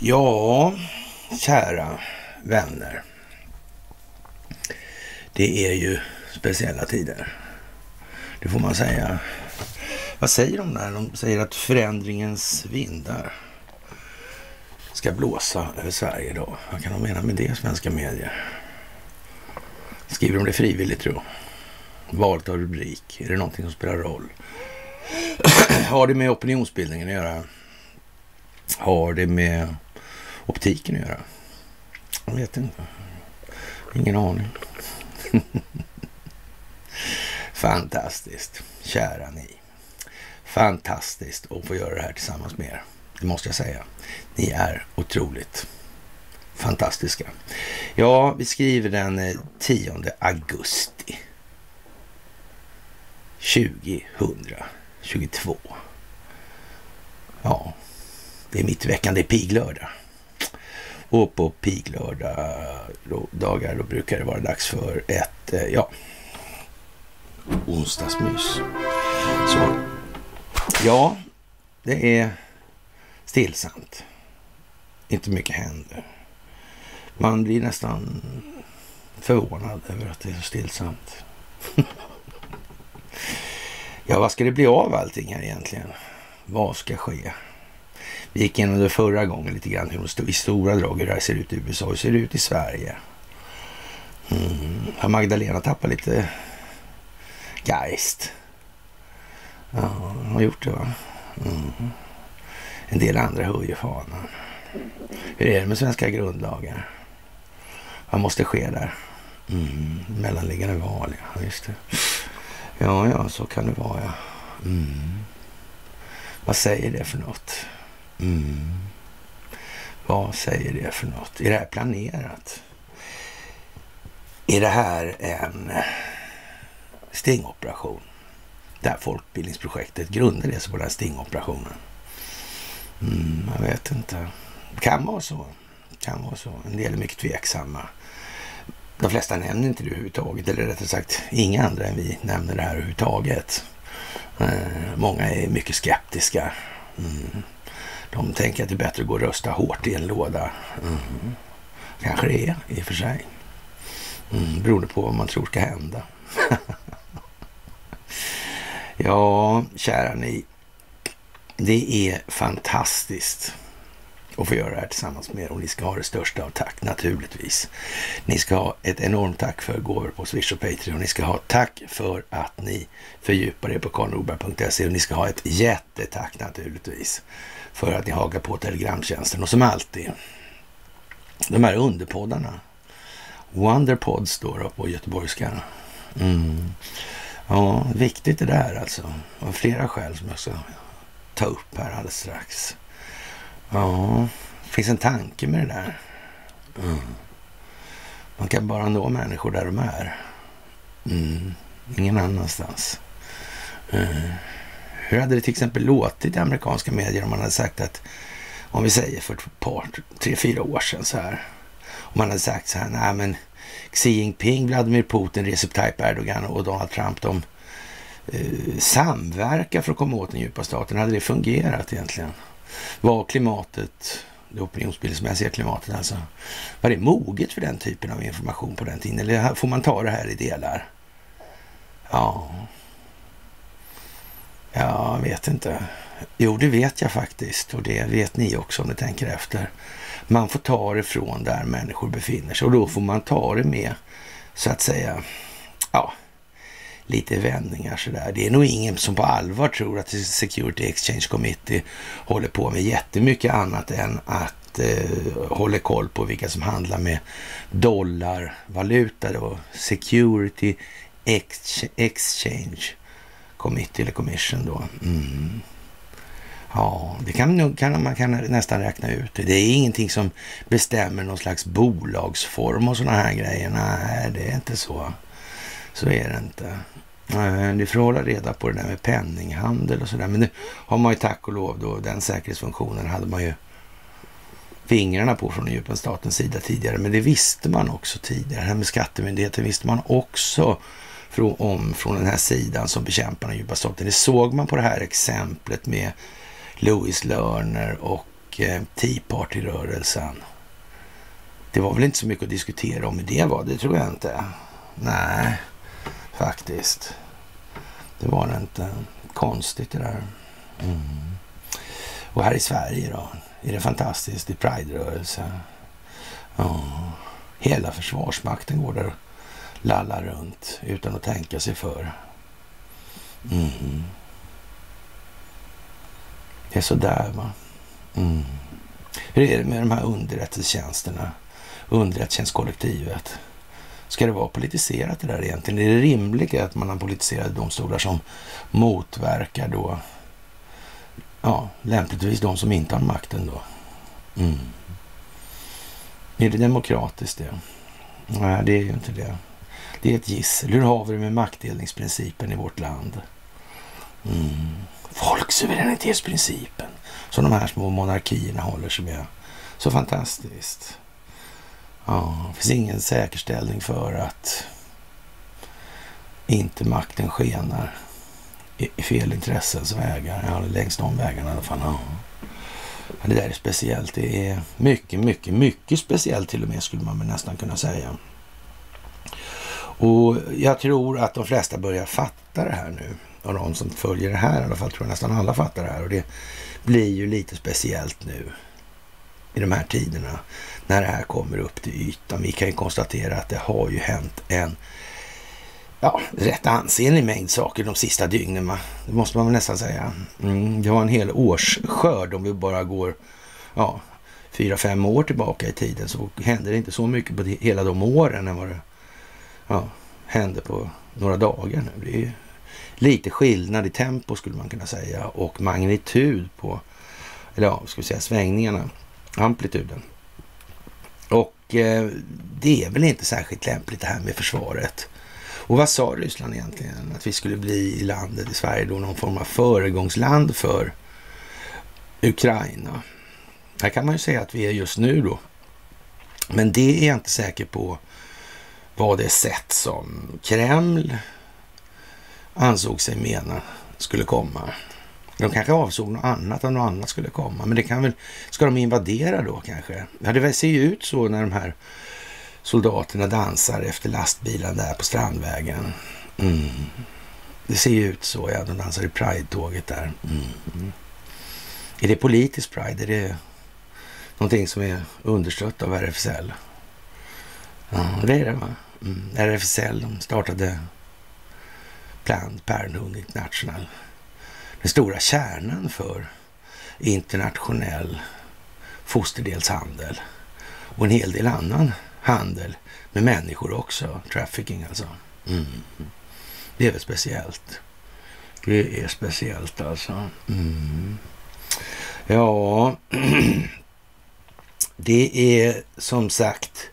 Ja, kära vänner. Det är ju speciella tider. Det får man säga. Vad säger de där? De säger att förändringens vindar ska blåsa över Sverige idag. Vad kan de mena med det, svenska medier? Skriver de det frivilligt, tro? Valet av rubrik, är det någonting som spelar roll? Har det med opinionsbildningen att göra? Har det med optiken att göra? Jag vet inte. Ingen aning. Fantastiskt, kära ni. Fantastiskt att få göra det här tillsammans med er. Det måste jag säga. Ni är otroligt fantastiska. Ja, vi skriver den eh, 10 augusti 2022. Ja, det är mitt i veckan, det är piglördag. Och på piglördagar då brukar det vara dags för ett, eh, ja, onsdagsmys. Så, ja, det är stillsamt. Inte mycket händer. Man blir nästan förvånad över att det är så stillsamt. ja, vad ska det bli av allting här egentligen? Vad ska ske? Vi gick igenom det förra gången lite grann hur i stora drag hur det här ser ut i USA hur ser det ut i Sverige. Mm. Har Magdalena tappat lite geist? Ja, hon har gjort det va? Mm. En del andra höjer fanan. Hur är det med svenska grundlagar? Vad måste ske där? Mm. Mellanliggande val, ja. Just det. Ja, ja, så kan det vara, ja. Mm. Vad säger det för något? Mm. Vad säger det för något? Är det här planerat? Är det här en stingoperation? Det här folkbildningsprojektet, grundar det sig på den här stingoperationen? Mm, jag vet inte. Det kan vara så. kan vara så. En del är mycket tveksamma. De flesta nämner inte det överhuvudtaget, eller rättare sagt inga andra än vi nämner det här överhuvudtaget. Eh, många är mycket skeptiska. Mm. De tänker att det är bättre att gå och rösta hårt i en låda. Mm. Kanske det är i och för sig. Mm, beroende på vad man tror ska hända. ja, kära ni. Det är fantastiskt och få göra det här tillsammans med er och ni ska ha det största av tack naturligtvis. Ni ska ha ett enormt tack för gåvor på Swish och Patreon. Ni ska ha tack för att ni fördjupar er på karlnorberg.se och ni ska ha ett jättetack naturligtvis för att ni hakar på telegramtjänsten och som alltid de här underpoddarna. Wonderpods då, då på göteborgska. Mm. Ja, viktigt det där alltså. Av flera skäl som jag ska ta upp här alldeles strax. Ja, det finns en tanke med det där. Mm. Man kan bara nå människor där de är. Mm. Ingen annanstans. Mm. Hur hade det till exempel låtit i amerikanska medier om man hade sagt att, om vi säger för ett par, tre, fyra år sedan så här. Om man hade sagt så här, nej men Xi Jinping, Vladimir Putin, Recep Tayyip Erdogan och Donald Trump, de eh, samverkar för att komma åt den djupa staten. Hade det fungerat egentligen? Var klimatet, det opinionsbildningsmässiga klimatet alltså, var det moget för den typen av information på den tiden? Eller får man ta det här i delar? Ja, jag vet inte. Jo, det vet jag faktiskt och det vet ni också om ni tänker efter. Man får ta det från där människor befinner sig och då får man ta det med så att säga, ja, lite vändningar sådär. Det är nog ingen som på allvar tror att Security Exchange Committee håller på med jättemycket annat än att eh, hålla koll på vilka som handlar med dollarvaluta då. Security Exchange Committee eller Commission då. Mm. Ja, det kan, kan man kan nästan räkna ut. Det är ingenting som bestämmer någon slags bolagsform och sådana här grejer. Nej, det är inte så. Så är det inte. Eh, du får hålla reda på det där med penninghandel och sådär. Men nu har man ju tack och lov då, den säkerhetsfunktionen hade man ju fingrarna på från den statens sida tidigare. Men det visste man också tidigare. Det här med skattemyndigheten visste man också från, om från den här sidan som bekämpar den djupa staten. Det såg man på det här exemplet med Louis Lerner och eh, Tea Party-rörelsen. Det var väl inte så mycket att diskutera om hur det var, det tror jag inte. Nej, faktiskt. Det var det inte. Konstigt det där. Mm. Och här i Sverige då, är det fantastiskt i Pride-rörelsen? Ja. Hela Försvarsmakten går där och lallar runt utan att tänka sig för. Mm. Det är sådär va. Mm. Hur är det med de här underrättelsetjänsterna? Underrättelsetjänstkollektivet. Ska det vara politiserat det där egentligen? Är det rimligt att man har politiserade domstolar som motverkar då, ja, lämpligtvis de som inte har makten då? Mm. Är det demokratiskt det? Nej, det är ju inte det. Det är ett gissel. Hur har vi det med maktdelningsprincipen i vårt land? Mm. Folksuveränitetsprincipen som de här små monarkierna håller sig med. Så fantastiskt. Ja, det finns ingen säkerställning för att inte makten skenar i fel intressens vägar. Ja, längs de vägarna i alla fall. Ja. Det där är speciellt. Det är mycket, mycket, mycket speciellt till och med skulle man nästan kunna säga. Och jag tror att de flesta börjar fatta det här nu. Och de som följer det här i alla fall tror jag nästan alla fattar det här. Och det blir ju lite speciellt nu i de här tiderna när det här kommer upp till ytan. Vi kan ju konstatera att det har ju hänt en ja, rätt ansenlig mängd saker de sista dygnen. Va? Det måste man väl nästan säga. Mm, det var en hel årsskörd om vi bara går ja, fyra, fem år tillbaka i tiden så hände det inte så mycket på hela de åren än vad det ja, hände på några dagar nu. Det är ju lite skillnad i tempo skulle man kunna säga och magnitud på, eller ja, ska vi säga svängningarna, amplituden. Och eh, det är väl inte särskilt lämpligt det här med försvaret. Och vad sa Ryssland egentligen? Att vi skulle bli i landet i Sverige då någon form av föregångsland för Ukraina. Här kan man ju säga att vi är just nu då. Men det är jag inte säker på vad det sätt som Kreml ansåg sig mena skulle komma. De kanske avsåg något annat, att något annat skulle komma. Men det kan väl, ska de invadera då kanske? Ja, det ser ju ut så när de här soldaterna dansar efter lastbilen där på Strandvägen. Mm. Det ser ju ut så, ja. De dansar i Pride-tåget där. Mm. Är det politisk Pride? Är det någonting som är understött av RFSL? Ja, det är det va? Mm. RFSL, de startade Planned Parenthood International. Den stora kärnan för internationell fosterdelshandel och en hel del annan handel med människor också. Trafficking alltså. Mm. Det är väl speciellt. Det är speciellt alltså. Mm. Ja, det är som sagt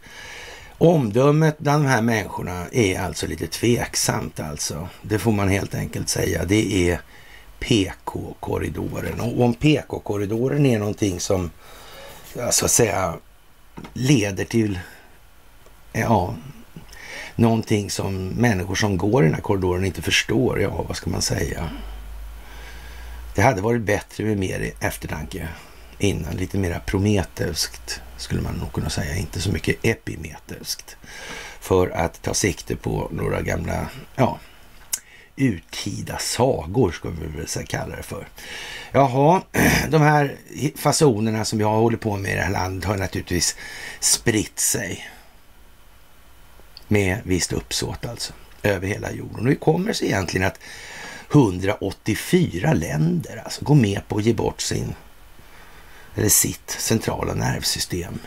Omdömet bland de här människorna är alltså lite tveksamt alltså. Det får man helt enkelt säga. Det är PK-korridoren. Och om PK-korridoren är någonting som så att säga leder till ja, någonting som människor som går i den här korridoren inte förstår. Ja, vad ska man säga? Det hade varit bättre med mer eftertanke innan, lite mer prometeuskt skulle man nog kunna säga, inte så mycket epimeteuskt. För att ta sikte på några gamla, ja, urtida sagor ska vi väl kalla det för. Jaha, de här fasonerna som jag har hållit på med i det här landet har naturligtvis spritt sig med visst uppsåt alltså, över hela jorden. Och hur kommer det sig egentligen att 184 länder alltså går med på att ge bort sin, eller sitt centrala nervsystem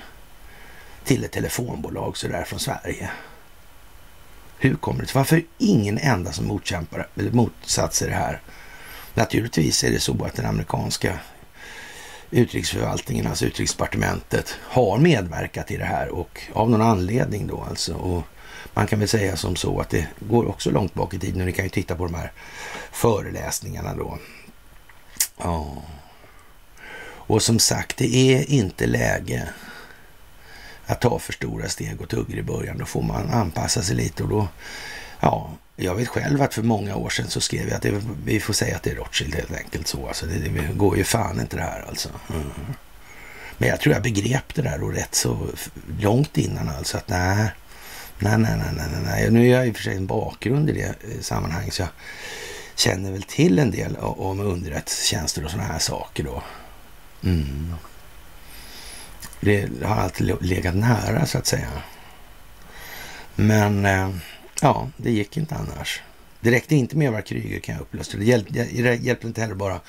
till ett telefonbolag sådär från Sverige? Hur kommer det sig? Varför ingen enda som motkämpar eller motsatt sig det här? Naturligtvis är det så att den amerikanska utrikesförvaltningen, alltså utrikesdepartementet, har medverkat i det här och av någon anledning då alltså. Och man kan väl säga som så att det går också långt bak i tiden och ni kan ju titta på de här föreläsningarna då. Ja. Och som sagt, det är inte läge att ta för stora steg och tuggor i början. Då får man anpassa sig lite och då ja, jag vet själv att för många år sedan så skrev jag att det, vi får säga att det är Rothschild helt enkelt så. Alltså det, det går ju fan inte det här alltså. Mm. Men jag tror jag begrep det där och rätt så långt innan alltså att nej, nej, nej, nej, nej, nej. Nu är jag i och för sig en bakgrund i det eh, sammanhanget så jag känner väl till en del om underrättelsetjänster och sådana här saker då. Mm. Det har alltid legat nära så att säga. Men eh, ja, det gick inte annars. Det räckte inte med att vara Kryger kan jag upplysa. Det hjälpte, det hjälpte inte heller bara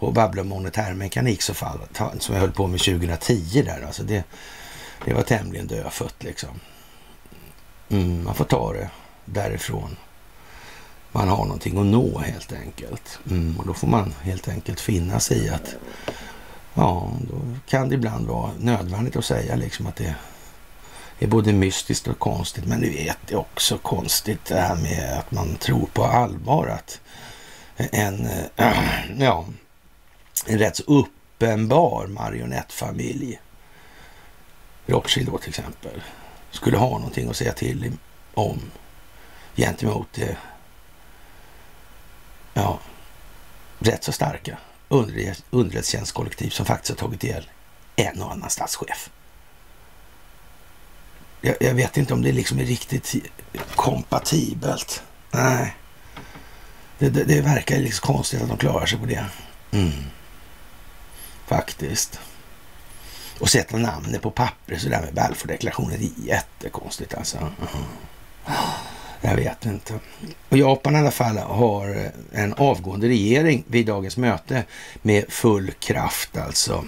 att babbla om monetärmekanik så fall, som jag höll på med 2010 där. Alltså det, det var tämligen dödfött liksom. Mm, man får ta det därifrån. Man har någonting att nå helt enkelt. Mm, och då får man helt enkelt finna sig i att ja, då kan det ibland vara nödvändigt att säga liksom att det är både mystiskt och konstigt. Men du vet, det är också konstigt det här med att man tror på allvar att en, äh, ja, en rätt så uppenbar marionettfamilj, Rothschild då till exempel, skulle ha någonting att säga till om gentemot det ja, rätt så starka underrättelsetjänstkollektiv som faktiskt har tagit ihjäl en och annan statschef. Jag, jag, vet inte om det liksom är riktigt kompatibelt. Nej. Det, det, det verkar liksom konstigt att de klarar sig på det. Mm. Faktiskt. Och sätta namnet på papper sådär med Balfour-deklarationen. det är jättekonstigt alltså. Mm. Jag vet inte. Och Japan i alla fall har eh, en avgående regering vid dagens möte med full kraft alltså.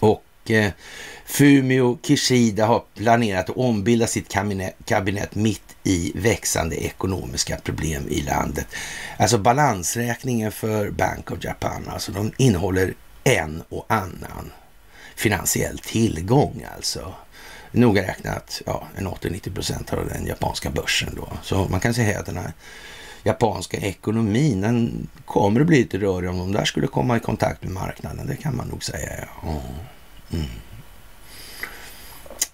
Och eh, Fumio Kishida har planerat att ombilda sitt kabinett, kabinett mitt i växande ekonomiska problem i landet. Alltså balansräkningen för Bank of Japan, alltså de innehåller en och annan finansiell tillgång alltså. Noga räknat ja, en 80-90 procent av den japanska börsen då. Så man kan säga att den här japanska ekonomin, den kommer att bli lite rörig om de där skulle komma i kontakt med marknaden. Det kan man nog säga. Ja. Mm.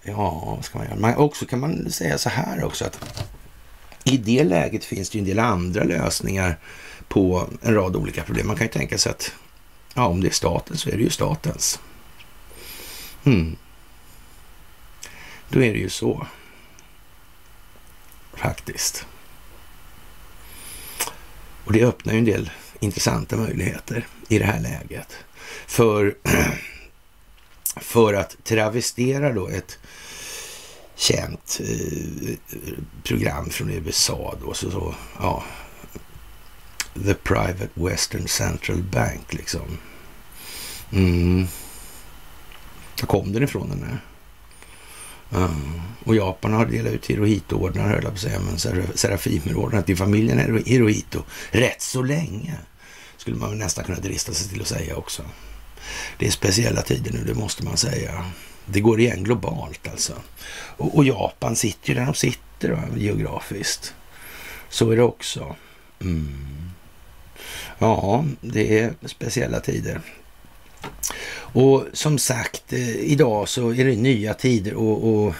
Ja, vad ska man göra? Man, också kan man säga så här också att i det läget finns det ju en del andra lösningar på en rad olika problem. Man kan ju tänka sig att ja, om det är staten så är det ju statens. Mm. Då är det ju så. Faktiskt. Och det öppnar ju en del intressanta möjligheter i det här läget. För, för att travestera då ett känt eh, program från USA då, så, så ja, The Private Western Central Bank liksom. Mm. Var kom den ifrån den här? Mm. Och Japan har delat ut Hirohito-ordnar, höll jag på att säga, men Serafimerordnar till familjen Hirohito rätt så länge. Skulle man nästan kunna drista sig till att säga också. Det är speciella tider nu, det måste man säga. Det går igen globalt alltså. Och, och Japan sitter ju där de sitter va, geografiskt. Så är det också. Mm. Ja, det är speciella tider. Och som sagt, eh, idag så är det nya tider och, och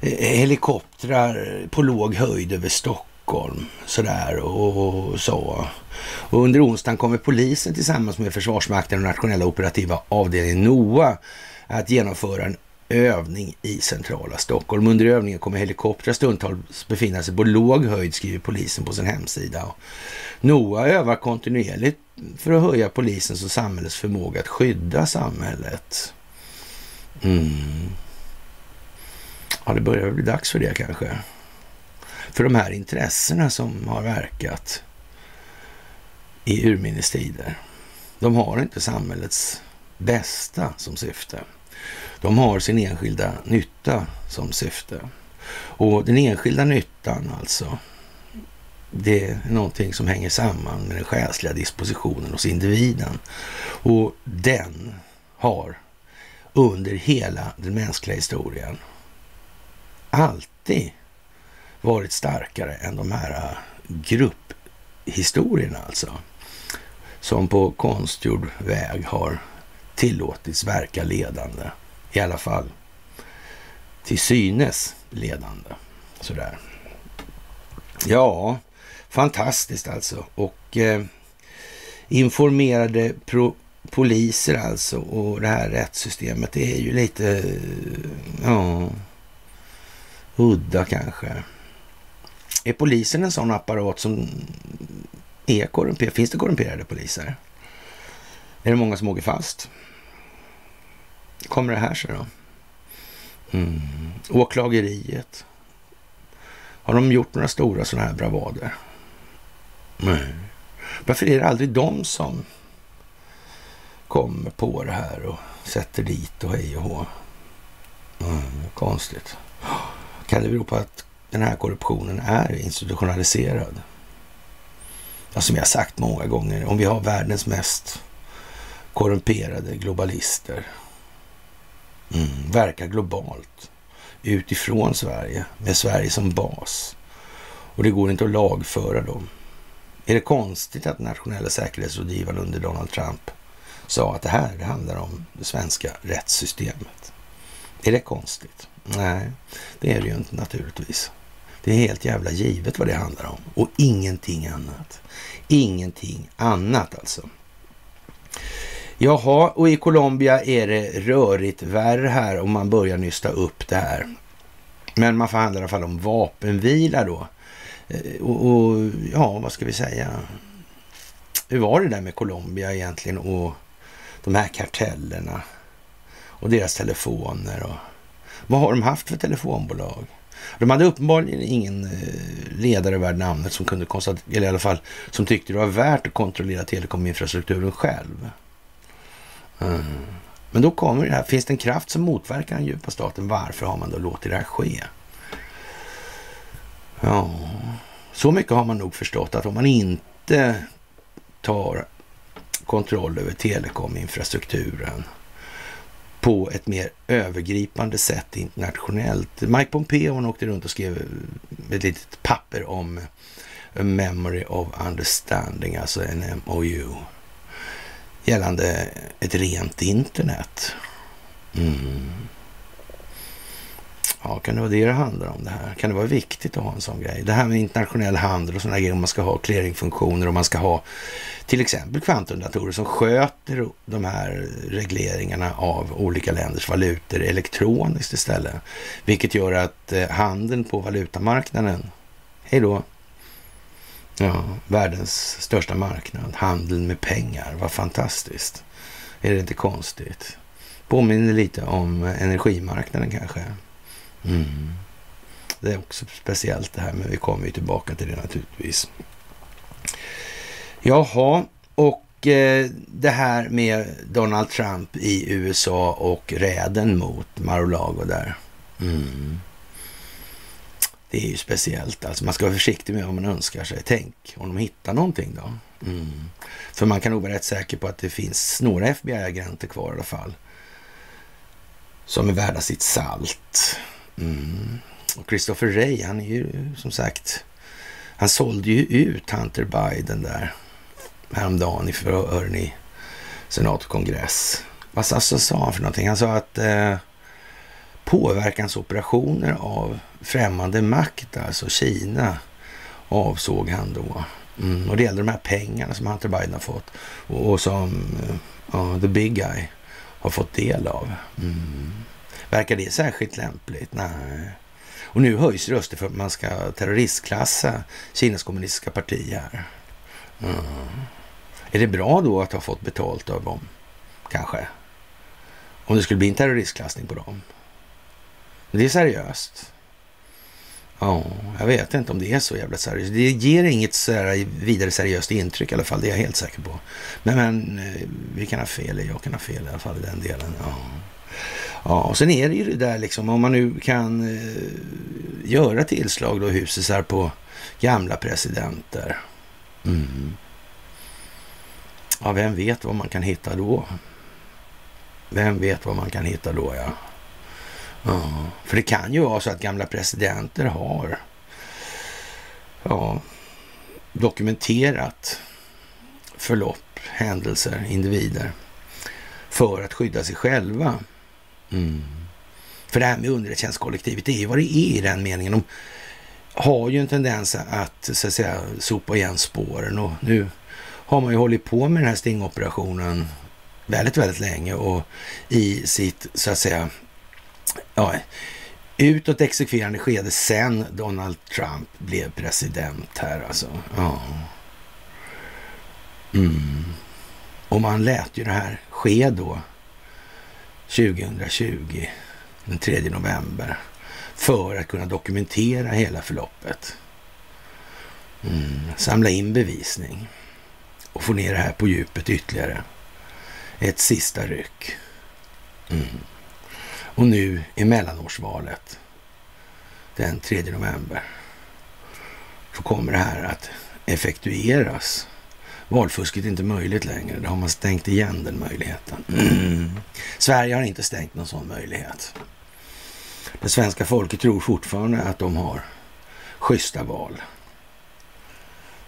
eh, helikoptrar på låg höjd över Stockholm sådär och, och så. Och under onsdagen kommer polisen tillsammans med Försvarsmakten och nationella operativa avdelningen NOA att genomföra en övning i centrala Stockholm. Under övningen kommer helikoptrar stundtals befinna sig på låg höjd, skriver polisen på sin hemsida. NOA övar kontinuerligt för att höja polisens och samhällets förmåga att skydda samhället. Mm. Ja, det börjar bli dags för det kanske. För de här intressena som har verkat i urminnes tider, de har inte samhällets bästa som syfte. De har sin enskilda nytta som syfte. Och den enskilda nyttan alltså, det är någonting som hänger samman med den själsliga dispositionen hos individen. Och den har under hela den mänskliga historien alltid varit starkare än de här grupphistorierna alltså. Som på konstgjord väg har tillåtits verka ledande. I alla fall till synes ledande. Sådär. Ja, fantastiskt alltså. Och eh, informerade pro poliser alltså och det här rättssystemet, det är ju lite, eh, ja, udda kanske. Är polisen en sån apparat som är korrumperad? Finns det korrumperade poliser? Är det många som åker fast? Kommer det här sig då? Mm. Åklageriet. Har de gjort några stora sådana här bravader? Nej. Varför är det aldrig de som kommer på det här och sätter dit och hej och hå? Mm, konstigt. Kan det bero på att den här korruptionen är institutionaliserad? Ja, som jag sagt många gånger, om vi har världens mest korrumperade globalister, mm, verkar globalt utifrån Sverige med Sverige som bas och det går inte att lagföra dem. Är det konstigt att nationella säkerhetsrådgivaren under Donald Trump sa att det här det handlar om det svenska rättssystemet? Är det konstigt? Nej, det är det ju inte naturligtvis. Det är helt jävla givet vad det handlar om och ingenting annat. Ingenting annat alltså. Jaha, och i Colombia är det rörigt värre här om man börjar nysta upp det här. Men man förhandlar i alla fall om vapenvila då. Eh, och, och, ja, vad ska vi säga? Hur var det där med Colombia egentligen och de här kartellerna och deras telefoner och vad har de haft för telefonbolag? De hade uppenbarligen ingen eh, ledare värd namnet som kunde konstatera, eller i alla fall som tyckte det var värt att kontrollera telekominfrastrukturen själv. Mm. Men då kommer det här, finns det en kraft som motverkar den djupa staten? Varför har man då låtit det här ske? Ja, så mycket har man nog förstått att om man inte tar kontroll över telekominfrastrukturen på ett mer övergripande sätt internationellt. Mike Pompeo åkte runt och skrev ett litet papper om A Memory of Understanding, alltså en MOU, gällande ett rent internet. Mm. Ja, kan det vara det det handlar om det här? Kan det vara viktigt att ha en sån grej? Det här med internationell handel och sådana grejer, om man ska ha clearingfunktioner och man ska ha till exempel kvantumdatorer som sköter de här regleringarna av olika länders valutor elektroniskt istället. Vilket gör att eh, handeln på valutamarknaden, hej då, ja, världens största marknad, handeln med pengar, vad fantastiskt. Är det inte konstigt? Påminner lite om energimarknaden kanske. Mm. Det är också speciellt det här, men vi kommer ju tillbaka till det naturligtvis. Jaha, och eh, det här med Donald Trump i USA och räden mot Mar-a-Lago där. Mm. Det är ju speciellt. Alltså man ska vara försiktig med vad man önskar sig. Tänk om de hittar någonting då. Mm. För man kan nog vara rätt säker på att det finns några FBI-agenter kvar i alla fall. Som är värda sitt salt. Mm. Och Christopher Ray, han är ju som sagt, han sålde ju ut Hunter Biden där häromdagen i förhören i senat och kongress. Vad alltså, sa han för någonting? Han sa att eh, påverkansoperationer av främmande makt, alltså Kina, avsåg han då. Mm, och det gällde de här pengarna som Hunter Biden har fått och, och som uh, the big guy har fått del av. Mm. Verkar det särskilt lämpligt? Nej. Och nu höjs röster för att man ska terroristklassa Kinas kommunistiska parti här. Mm. Är det bra då att ha fått betalt av dem? Kanske. Om det skulle bli en terroristklassning på dem. Det är seriöst. Ja, jag vet inte om det är så jävla seriöst. Det ger inget så vidare seriöst intryck i alla fall. Det är jag helt säker på. Men, men vi kan ha fel. Jag kan ha fel i alla fall i den delen. Ja. Ja, och sen är det ju det där liksom, om man nu kan eh, göra tillslag då husisar på gamla presidenter. Mm. Ja, vem vet vad man kan hitta då? Vem vet vad man kan hitta då, ja ja. För det kan ju vara så att gamla presidenter har ja, dokumenterat förlopp, händelser, individer för att skydda sig själva. Mm. För det här med underrättelsetjänstkollektivet, det är vad det är i den meningen. De har ju en tendens att, så att säga, sopa igen spåren och nu har man ju hållit på med den här stingoperationen väldigt, väldigt länge och i sitt, så att säga, ja, utåt exekverande skede sen Donald Trump blev president här alltså. Ja. Mm. Och man lät ju det här ske då 2020, den 3 november, för att kunna dokumentera hela förloppet. Mm. Samla in bevisning och få ner det här på djupet ytterligare. Ett sista ryck. Mm. Och nu i mellanårsvalet den 3 november så kommer det här att effektueras. Valfusket är inte möjligt längre. Då har man stängt igen den möjligheten. Mm. Sverige har inte stängt någon sån möjlighet. Det svenska folket tror fortfarande att de har schyssta val.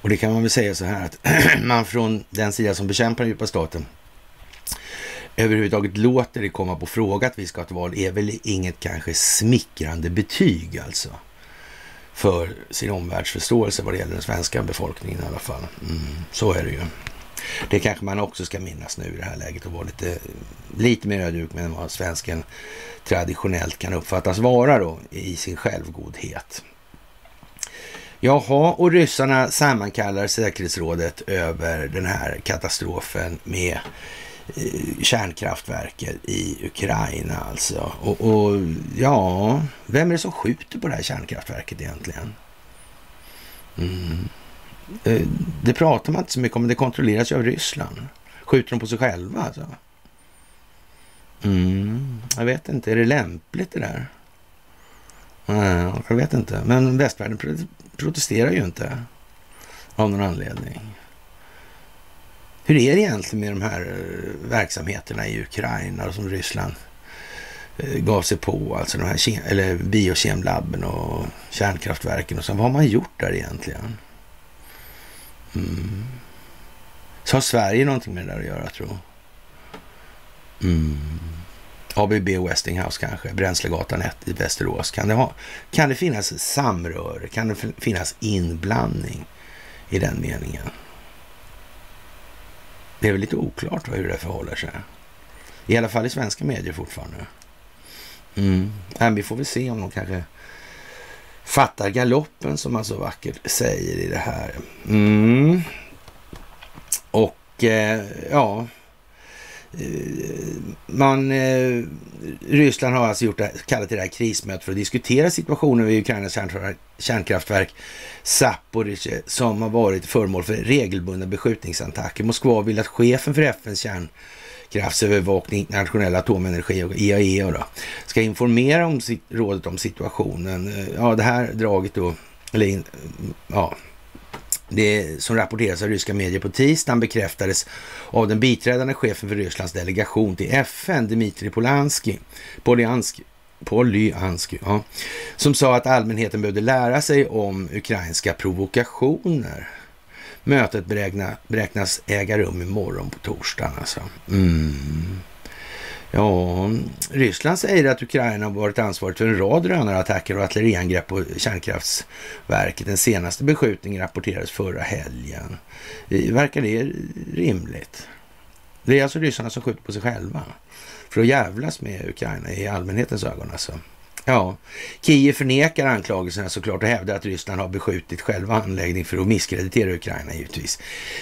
Och det kan man väl säga så här att man från den sida som bekämpar den djupa staten överhuvudtaget låter det komma på fråga att vi ska ha ett val är väl inget kanske smickrande betyg alltså för sin omvärldsförståelse vad det gäller den svenska befolkningen i alla fall. Mm, så är det ju. Det kanske man också ska minnas nu i det här läget och vara lite, lite mer ödmjuk med vad svensken traditionellt kan uppfattas vara då i sin självgodhet. Jaha, och ryssarna sammankallar säkerhetsrådet över den här katastrofen med Eh, kärnkraftverket i Ukraina alltså. Och, och, ja, vem är det som skjuter på det här kärnkraftverket egentligen? Mm. Eh, det pratar man inte så mycket om, men det kontrolleras ju av Ryssland. Skjuter de på sig själva alltså? Mm, jag vet inte, är det lämpligt det där? Nej, jag vet inte. Men västvärlden protesterar ju inte av någon anledning. Hur är det egentligen med de här eh, verksamheterna i Ukraina som Ryssland eh, gav sig på, alltså de här eller biokemlabben och kärnkraftverken och så. Vad har man gjort där egentligen? Mm. Så har Sverige någonting med det där att göra, tror mm. ABB Westinghouse kanske, Bränslegatan 1 i Västerås. Kan det, ha, kan det finnas samröre? Kan det finnas inblandning i den meningen? Det är väl lite oklart hur det förhåller sig. I alla fall i svenska medier fortfarande. Mm. Men vi får väl se om de kanske fattar galoppen som man så vackert säger i det här. Mm. Och eh, ja, Eh, man, eh, Ryssland har alltså gjort det, kallat det här krismötet för att diskutera situationen vid Ukrainas kärnkraftverk Zaporizjzja som har varit föremål för regelbundna beskjutningsattacker. Moskva vill att chefen för FNs kärnkraftsövervakning, internationella atomenergi och IAEA då, ska informera om rådet om situationen. Eh, ja, det här draget då, eller ja, det som rapporteras av ryska medier på tisdagen bekräftades av den biträdande chefen för Rysslands delegation till FN, Dmitrij Polanski, Polyansky, Polyansky ja, som sa att allmänheten behövde lära sig om ukrainska provokationer. Mötet beräkna, beräknas äga rum imorgon på torsdagen. Alltså. Mm. Ja, Ryssland säger att Ukraina har varit ansvarigt för en rad drönarattacker och artilleriangrepp på kärnkraftsverket. Den senaste beskjutningen rapporterades förra helgen. Eh, verkar det rimligt? Det är alltså ryssarna som skjuter på sig själva för att jävlas med Ukraina i allmänhetens ögon alltså. Ja, Kiev förnekar anklagelserna såklart och hävdar att Ryssland har beskjutit själva anläggningen för att misskreditera Ukraina givetvis.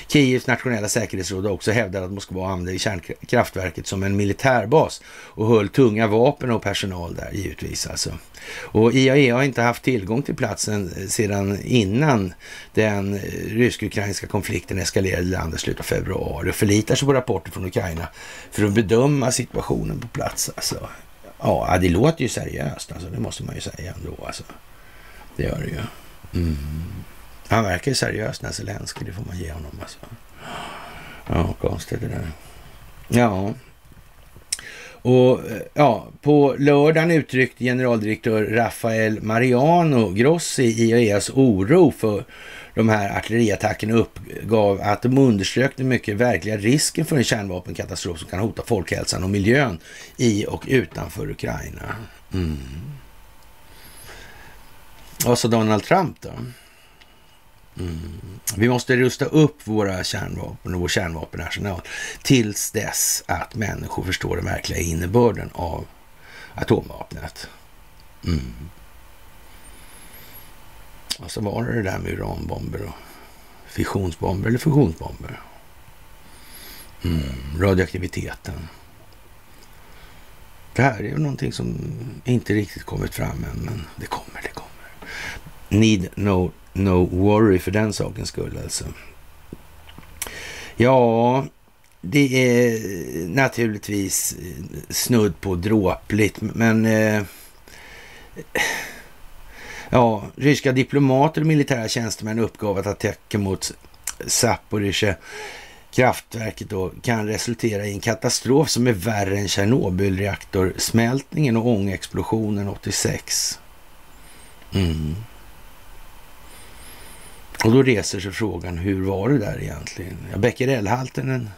Kievs nationella säkerhetsråd har också hävdat att Moskva använde kärnkraftverket som en militärbas och höll tunga vapen och personal där givetvis alltså. Och IAEA har inte haft tillgång till platsen eh, sedan innan den eh, rysk-ukrainska konflikten eskalerade i landet i slutet av februari och förlitar sig på rapporter från Ukraina för att bedöma situationen på plats. Alltså. Ja, det låter ju seriöst alltså. Det måste man ju säga ändå alltså. Det gör det ju. Mm. Han verkar ju seriös den här Zelenskyj, det får man ge honom alltså. Ja, konstigt det där. Ja. Och eh, ja, på lördagen uttryckte generaldirektör Rafael Mariano Grossi IAEAs oro för de här artilleriattackerna uppgav att de underströk den mycket verkliga risken för en kärnvapenkatastrof som kan hota folkhälsan och miljön i och utanför Ukraina. Mm. sa Donald Trump då? Mm. Vi måste rusta upp våra kärnvapen och vår kärnvapenarsenal tills dess att människor förstår den verkliga innebörden av atomvapnet. Mm. Och så var det det där med uranbomber och fissionsbomber eller fusionsbomber. Mm. Radioaktiviteten. Det här är ju någonting som inte riktigt kommit fram än, men det kommer, det kommer. Need no, no worry för den sakens skull alltså. Ja, det är naturligtvis snudd på dråpligt, men eh, ja, ryska diplomater och militära tjänstemän uppgav att attacken mot Zaporizjzja kraftverket då kan resultera i en katastrof som är värre än Tjernobylreaktorsmältningen och ångexplosionen 86. Mm. Och då reser sig frågan, hur var det där egentligen? Ja, Becquerelhalten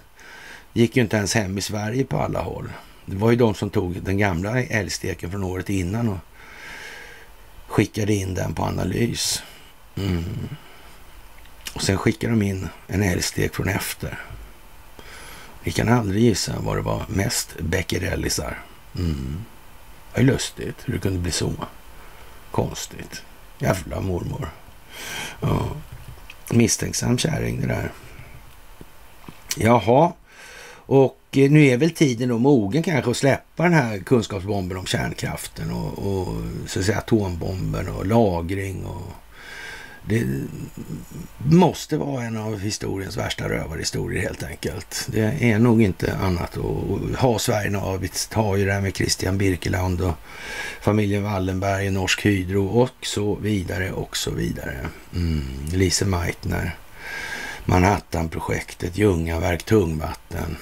gick ju inte ens hem i Sverige på alla håll. Det var ju de som tog den gamla älgsteken från året innan och skickade in den på analys. Mm. Och sen skickade de in en älgstek från efter. Vi kan aldrig gissa vad det var mest becquerellisar. Mm. Det är lustigt hur det kunde bli så. Konstigt. Jävla mormor. Ja. Misstänksam kärring det där. Jaha, och eh, nu är väl tiden då mogen kanske att släppa den här kunskapsbomben om kärnkraften och, och så att säga atombomben och lagring och det måste vara en av historiens värsta rövarhistorier helt enkelt. Det är nog inte annat att ha Sverige-navet, ha ju det här med Christian Birkeland och familjen Wallenberg, Norsk Hydro och så vidare och så vidare. Mm. Lise Meitner, Manhattan-projektet, Ljungaverk, tungvatten,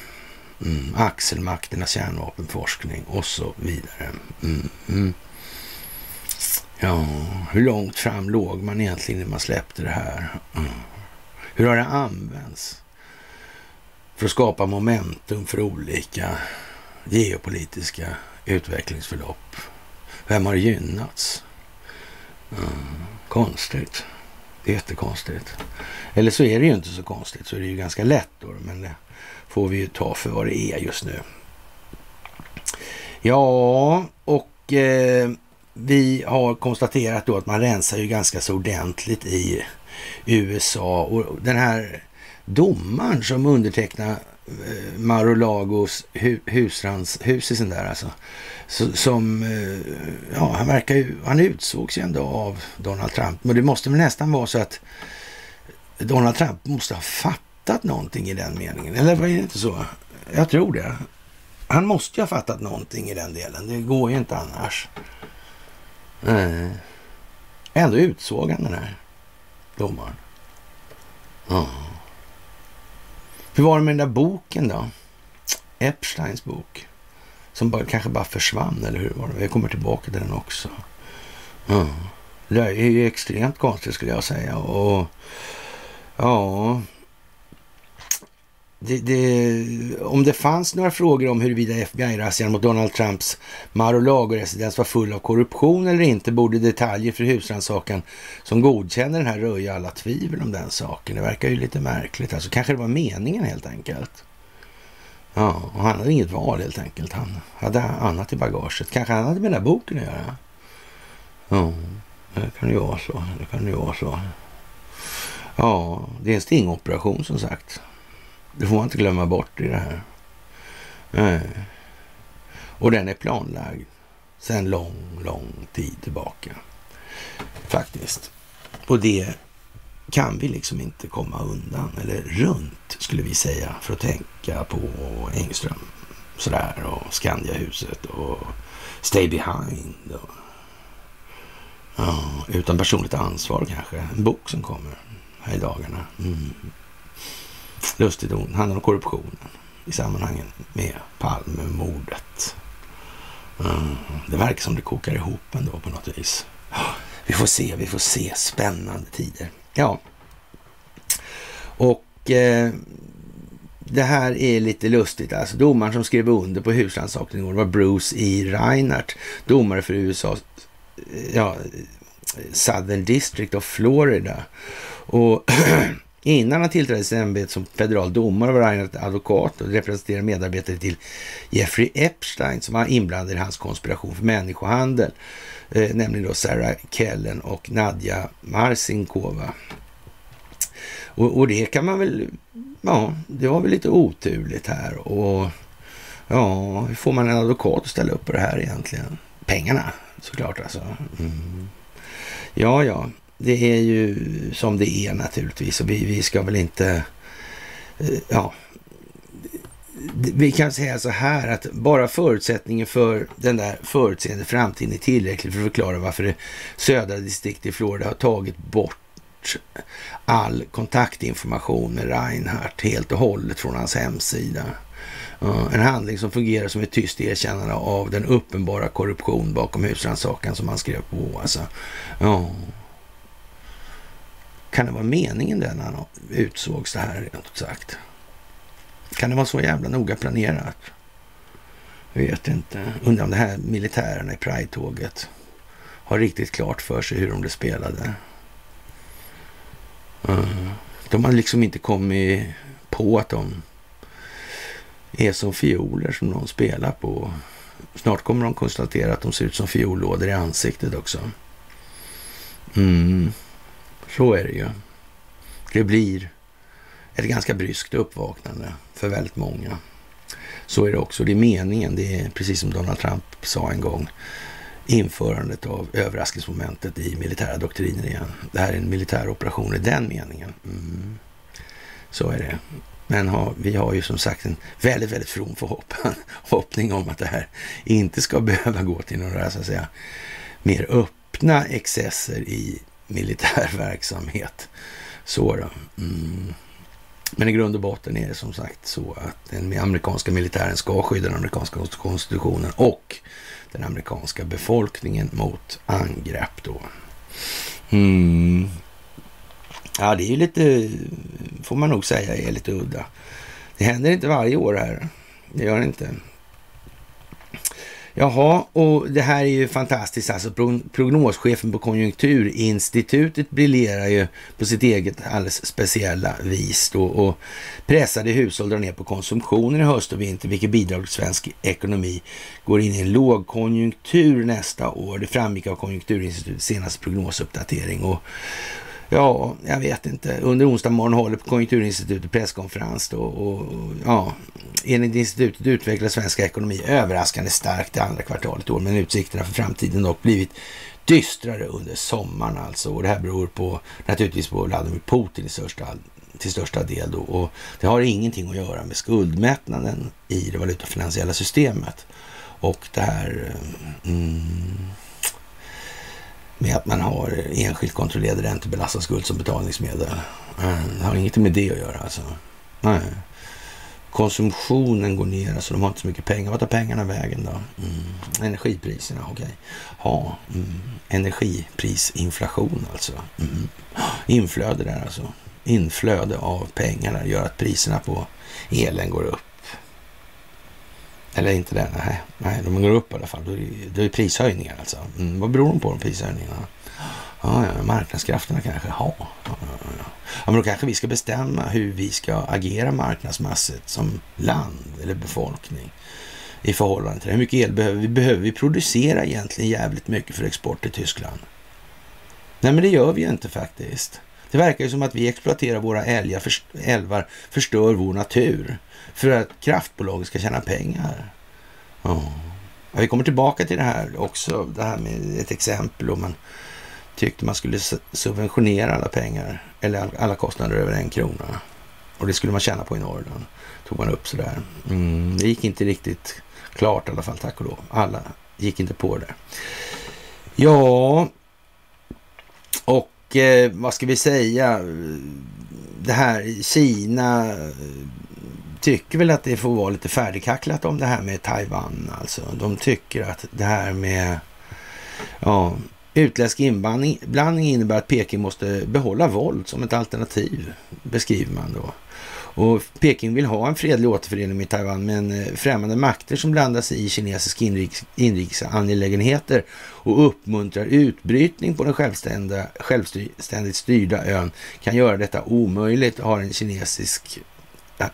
mm. axelmakternas kärnvapenforskning och så vidare. Mm. mm. Ja, hur långt fram låg man egentligen när man släppte det här? Mm. Hur har det använts? För att skapa momentum för olika geopolitiska utvecklingsförlopp. Vem har gynnats? Mm. Konstigt. Jättekonstigt. Eller så är det ju inte så konstigt, så är det ju ganska lätt då. Men det får vi ju ta för vad det är just nu. Ja, och eh, vi har konstaterat då att man rensar ju ganska så ordentligt i USA och den här domaren som undertecknar eh, Marolagos hu husrans, sin där alltså. Så, som, eh, ja han verkar ju, han utsågs ju ändå av Donald Trump. Men det måste väl nästan vara så att Donald Trump måste ha fattat någonting i den meningen. Eller var det inte så? Jag tror det. Han måste ju ha fattat någonting i den delen. Det går ju inte annars. Nej. Ändå utsåg han den här domaren. Ja. Hur var det med den där boken då? Epsteins bok. Som bara, kanske bara försvann, eller hur var det? Jag kommer tillbaka till den också. Ja. Det är ju extremt konstigt skulle jag säga. Och ja, det, det, om det fanns några frågor om huruvida FBI-razzian mot Donald Trumps Mar-a-Lago-residens var full av korruption eller inte borde detaljer för husrannsakan som godkänner den här röja alla tvivel om den saken. Det verkar ju lite märkligt. Alltså kanske det var meningen helt enkelt. Ja, och han hade inget val helt enkelt. Han hade annat i bagaget. Kanske han hade med den här boken att göra. Ja, det kan ju vara så. Det kan ju vara så. Ja, det är en stingoperation som sagt. Det får man inte glömma bort i det här. Nej. Och den är planlagd sedan lång, lång tid tillbaka. Faktiskt. Och det kan vi liksom inte komma undan, eller runt skulle vi säga, för att tänka på Engström sådär och Skandiahuset och Stay Behind. Och, ja, utan personligt ansvar kanske. En bok som kommer här i dagarna. Mm lustigt ord. handlar om korruptionen i sammanhanget med Palmemordet. Mm. Det verkar som det kokar ihop ändå på något vis. Vi får se, vi får se. Spännande tider. Ja. Och eh, det här är lite lustigt. Alltså domaren som skrev under på husrannsakan var Bruce E. Reinhardt, domare för USA, ja, eh, Southern District of Florida. Och innan han tillträdde sitt ämbete som federal domare var han advokat och representerade medarbetare till Jeffrey Epstein som var inblandad i hans konspiration för människohandel. Eh, nämligen då Sarah Kellen och Nadja Marsinkova. Och, och, det kan man väl, ja, det var väl lite oturligt här och ja, hur får man en advokat att ställa upp på det här egentligen? Pengarna såklart alltså. Mm. Ja, ja, det är ju som det är naturligtvis och vi, vi ska väl inte, eh, ja, vi kan säga så här att bara förutsättningen för den där förutseende framtiden är tillräcklig för att förklara varför det södra distriktet i Florida har tagit bort all kontaktinformation med Reinhardt helt och hållet från hans hemsida. Eh, en handling som fungerar som ett tyst erkännande av den uppenbara korruption bakom husrannsakan som han skrev på. Alltså, ja. Kan det vara meningen den han utsågs det här rent ut sagt? Kan det vara så jävla noga planerat? Jag vet inte. Undrar om det här militärerna i Pride-tåget har riktigt klart för sig hur de blev spelade. Eh, de har liksom inte kommit på att de är som fioler som någon spelar på. Snart kommer de konstatera att de ser ut som fiollådor i ansiktet också. Mm, så är det ju. Det blir ett ganska bryskt uppvaknande för väldigt många. Så är det också. Det är meningen. Det är precis som Donald Trump sa en gång. Införandet av överraskningsmomentet i militära doktriner igen. Det här är en militär operation i den meningen. Mm. Så är det. Men ha, vi har ju som sagt en väldigt, väldigt from förhoppning om att det här inte ska behöva gå till några så att säga, mer öppna excesser i militär verksamhet. Så då. Mm. Men i grund och botten är det som sagt så att den amerikanska militären ska skydda den amerikanska konstitutionen och den amerikanska befolkningen mot angrepp då. Mm. Ja, det är ju lite, får man nog säga, är lite udda. Det händer inte varje år här. Det gör det inte. Jaha, och det här är ju fantastiskt. Alltså prognoschefen på Konjunkturinstitutet briljerar ju på sitt eget alldeles speciella vis då och pressade hushåll drar ner på konsumtionen i höst och vinter, vilket bidrar till svensk ekonomi går in i en lågkonjunktur nästa år. Det framgick av Konjunkturinstitutets senaste prognosuppdatering och Ja, jag vet inte. Under onsdag morgon håller på Konjunkturinstitutet presskonferens då och ja, enligt institutet utvecklar svenska ekonomi överraskande starkt det andra kvartalet i år, men utsikterna för framtiden dock blivit dystrare under sommaren alltså. Och det här beror på naturligtvis på Vladimir Putin i största, till största del då. Och det har ingenting att göra med skuldmättnaden i det valutafinansiella systemet. Och det här eh, mm, med att man har enskilt kontrollerad räntebelastad skuld som betalningsmedel. Eh, det har inget med det att göra alltså. Nej. Konsumtionen går ner, alltså de har inte så mycket pengar. Vad tar pengarna vägen då? Mm. Energipriserna, okej. Okay. Ja, mm. energiprisinflation alltså. Mm. Inflöde där alltså. Inflöde av pengar där gör att priserna på elen går upp. Eller inte det, nej. nej de går upp i alla fall. Då är det är prishöjningar alltså. Mm, vad beror de på de prishöjningarna? Ja, ja, marknadskrafterna kanske. Ja, ja, ja, ja. men då kanske vi ska bestämma hur vi ska agera marknadsmässigt som land eller befolkning i förhållande till det. Hur mycket el behöver vi? Behöver vi producera egentligen jävligt mycket för export till Tyskland? Nej, men det gör vi ju inte faktiskt. Det verkar ju som att vi exploaterar våra älgar, för, älvar, förstör vår natur för att kraftbolaget ska tjäna pengar. Ja. Vi kommer tillbaka till det här också, det här med ett exempel om man tyckte man skulle subventionera alla pengar eller alla kostnader över en krona. Och det skulle man tjäna på i Norrland. Tog man upp sådär. Mm, det gick inte riktigt klart i alla fall, tack och lov. Alla gick inte på det. Ja, och eh, vad ska vi säga? Det här Kina tycker väl att det får vara lite färdigkacklat om det här med Taiwan. Alltså, de tycker att det här med ja, utländsk inblandning innebär att Peking måste behålla våld som ett alternativ, beskriver man då. Och Peking vill ha en fredlig återförening med Taiwan, men eh, främmande makter som blandar sig i kinesiska inrikes, inrikes angelägenheter och uppmuntrar utbrytning på den självständiga, självständigt styrda ön kan göra detta omöjligt, har en kinesisk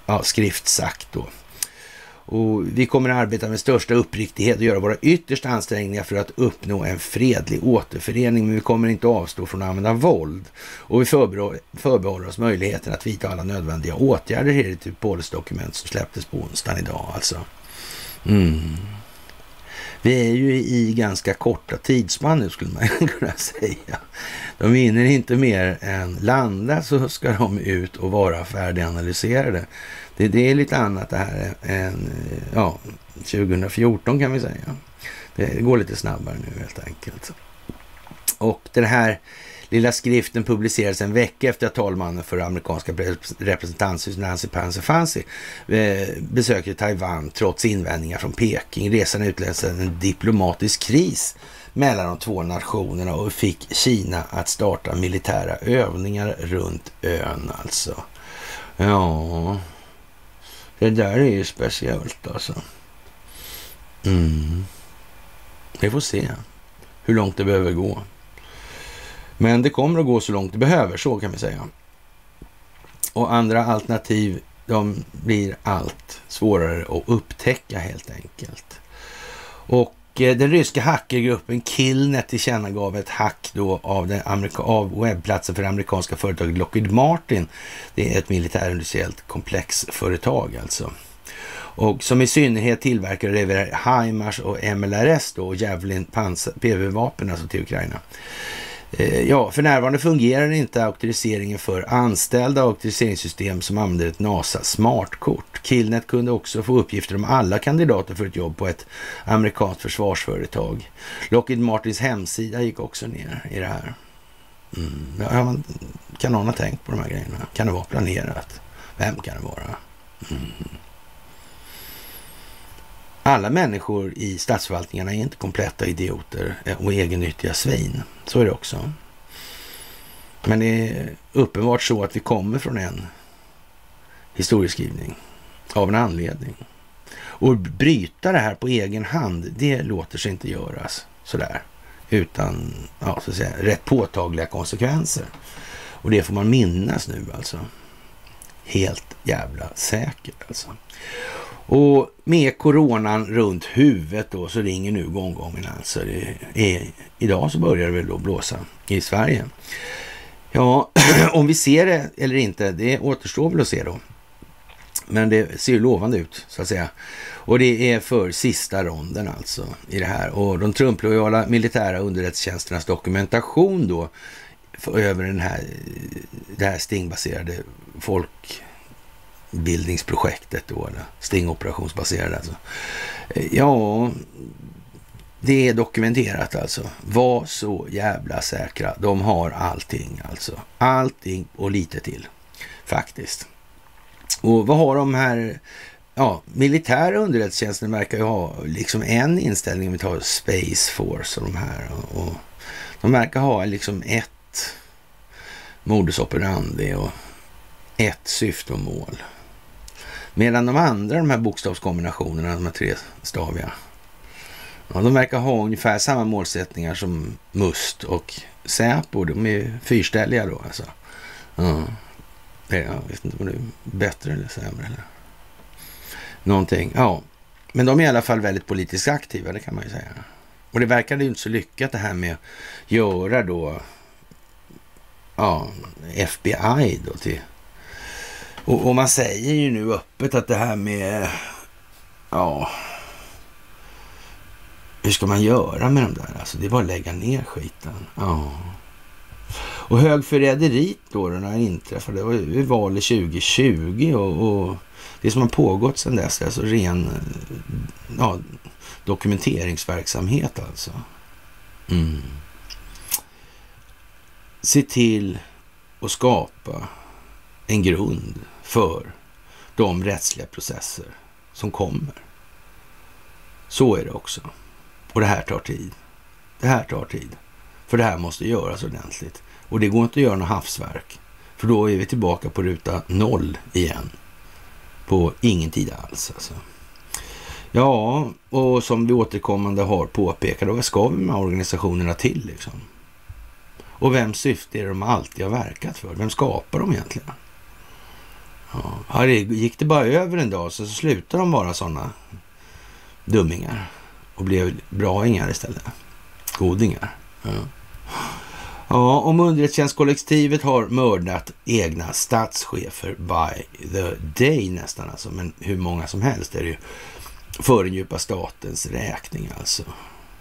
ja, skrift sagt då. Och vi kommer att arbeta med största uppriktighet och göra våra yttersta ansträngningar för att uppnå en fredlig återförening, men vi kommer inte avstå från att använda våld. Och vi förbehåller oss möjligheten att vidta alla nödvändiga åtgärder, i ett typ policydokument som släpptes på onsdagen idag alltså. Mm. Vi är ju i ganska korta tidsspann nu skulle man kunna säga. De hinner inte mer än landa så ska de ut och vara färdiganalyserade. Det, det är lite annat det här än eh, ja, 2014 kan vi säga. Det går lite snabbare nu helt enkelt. Och den här lilla skriften publicerades en vecka efter att talmannen för amerikanska representanthuset Nancy Pansy Fancy eh, besökte Taiwan trots invändningar från Peking. Resan utlöste en diplomatisk kris mellan de två nationerna och fick Kina att starta militära övningar runt ön alltså. Ja, det där är ju speciellt alltså. Mm. Vi får se hur långt det behöver gå. Men det kommer att gå så långt det behöver, så kan vi säga. Och andra alternativ, de blir allt svårare att upptäcka helt enkelt. Och Eh, den ryska hackergruppen Killnet tillkännagav ett hack då av, den Amerika av webbplatsen för det amerikanska företaget Lockheed Martin. Det är ett militärindustriellt komplexföretag alltså. Och som i synnerhet tillverkar och levererar HIMARS och MLRS då, och Javelin PV-vapen alltså till Ukraina. Eh, ja, för närvarande fungerar inte auktoriseringen för anställda auktoriseringssystem som använder ett NASA smartkort. Killnet kunde också få uppgifter om alla kandidater för ett jobb på ett amerikanskt försvarsföretag. Lockheed Martins hemsida gick också ner i det här. Mm. Ja, man, kan någon ha tänkt på de här grejerna? Kan det vara planerat? Vem kan det vara? Mm. Alla människor i statsförvaltningarna är inte kompletta idioter eh, och egennyttiga svin. Så är det också. Men det är uppenbart så att vi kommer från en historieskrivning av en anledning. Och bryta det här på egen hand, det låter sig inte göras sådär utan ja, så att säga, rätt påtagliga konsekvenser. Och det får man minnas nu alltså. Helt jävla säkert alltså. Och med coronan runt huvudet då så ringer nu gonggongen alltså. Det är, idag så börjar det väl då blåsa i Sverige. Ja, om vi ser det eller inte, det återstår väl att se då. Men det ser ju lovande ut så att säga. Och det är för sista ronden alltså i det här. Och de trumplojala militära underrättelsetjänsternas dokumentation då över den här, det här stingbaserade folk bildningsprojektet då, eller stingoperationsbaserade alltså. Eh, ja, det är dokumenterat alltså. Var så jävla säkra. De har allting alltså. Allting och lite till faktiskt. Och vad har de här ja, militära underrättelsetjänsten verkar ju ha liksom en inställning, om vi tar Space Force och de här. Och, de verkar ha liksom ett modus operandi och ett syfte och mål. Medan de andra, de här bokstavskombinationerna, de här tre staviga, ja, de verkar ha ungefär samma målsättningar som MUST och Säpo. De är fyrställiga då alltså. Ja. Jag vet inte om det är bättre eller sämre. Eller. Någonting. Ja, men de är i alla fall väldigt politiskt aktiva, det kan man ju säga. Och det verkade ju inte så lyckat det här med att göra då ja, FBI då till och, och, man säger ju nu öppet att det här med, ja, hur ska man göra med de där? Alltså det är bara att lägga ner skiten. Ja. Och högförräderiet då, när det inträffade, det var ju valet 2020 och, och det som har pågått sedan dess, alltså ren ja, dokumenteringsverksamhet alltså. Mm. Se till att skapa en grund för de rättsliga processer som kommer. Så är det också. Och det här tar tid. Det här tar tid. För det här måste göras ordentligt. Och det går inte att göra något havsverk. För då är vi tillbaka på ruta noll igen. på ingen tid alls. Alltså. Ja, och som vi återkommande har påpekat, vad ska vi med organisationerna till liksom? Och vems syfte är det de alltid har verkat för? Vem skapar de egentligen? Ja, gick det bara över en dag så slutade de vara sådana dummingar och blev braingar istället. Godingar. Ja. Ja, om underrättelsetjänstkollektivet har mördat egna statschefer by the day nästan alltså, men hur många som helst är det ju för den djupa statens räkning alltså.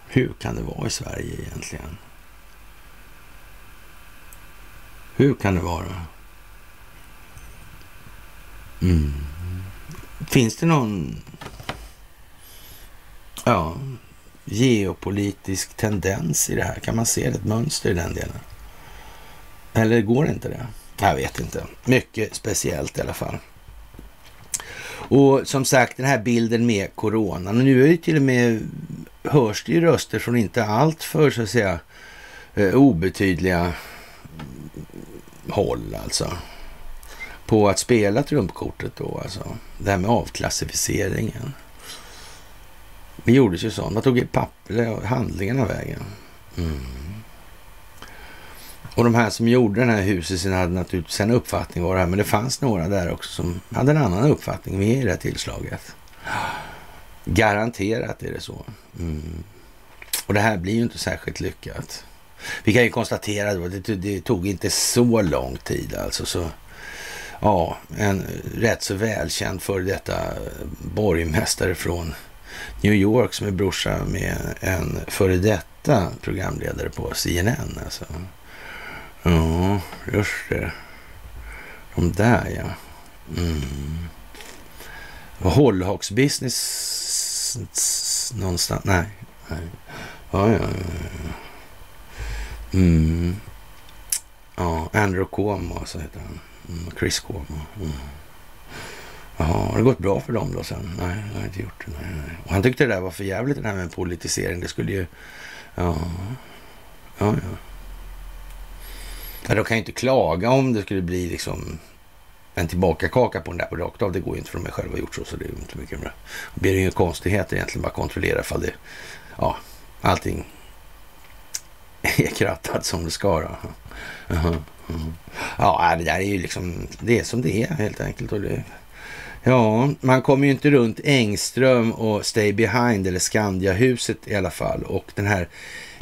Hur kan det vara i Sverige egentligen? Hur kan det vara? Mm. Finns det någon ja, geopolitisk tendens i det här? Kan man se ett mönster i den delen? Eller går det inte det? Jag vet inte. Mycket speciellt i alla fall. Och som sagt, den här bilden med coronan. Och nu är det till och med, hörs det ju röster från inte allt för så att säga eh, obetydliga håll alltså. På att spela trumpkortet då alltså. Det här med avklassificeringen. Det gjordes ju sånt. Vad tog papper, handlingarna vägen? Mm. Och de här som gjorde den här huset hade naturligtvis en uppfattning var det här, men det fanns några där också som hade en annan uppfattning med i det här tillslaget. Garanterat är det så. Mm. Och det här blir ju inte särskilt lyckat. Vi kan ju konstatera att det, det tog inte så lång tid alltså. Så, ja, en rätt så välkänd för detta borgmästare från New York som är brorsa med en före detta programledare på CNN. Alltså. Ja, just det. De där ja. Mm. Hållhaksbusiness någonstans? Nej. Nej. Ja, ja, ja. Mm. Ja, Andrew Cuomo så heter han. Mm. Chris Cuomo. Mm. Jaha, har det gått bra för dem då sen? Nej, det har inte gjort det. Nej, nej. Och han tyckte det där var för jävligt det här med politisering. Det skulle ju... Ja, ja, ja. Ja, de kan ju inte klaga om det skulle bli liksom en tillbakakaka på den där på rakt av. Det går ju inte för de har själva gjort så, så det är inte mycket bra. Det blir ju inga konstigheter egentligen, bara kontrollera ifall det, ja, allting är krattat som det ska. Då. Uh -huh. Ja, äh, det där är ju liksom, det är som det är helt enkelt. Och det, ja, man kommer ju inte runt Engström och Stay Behind eller Skandiahuset i alla fall. Och den här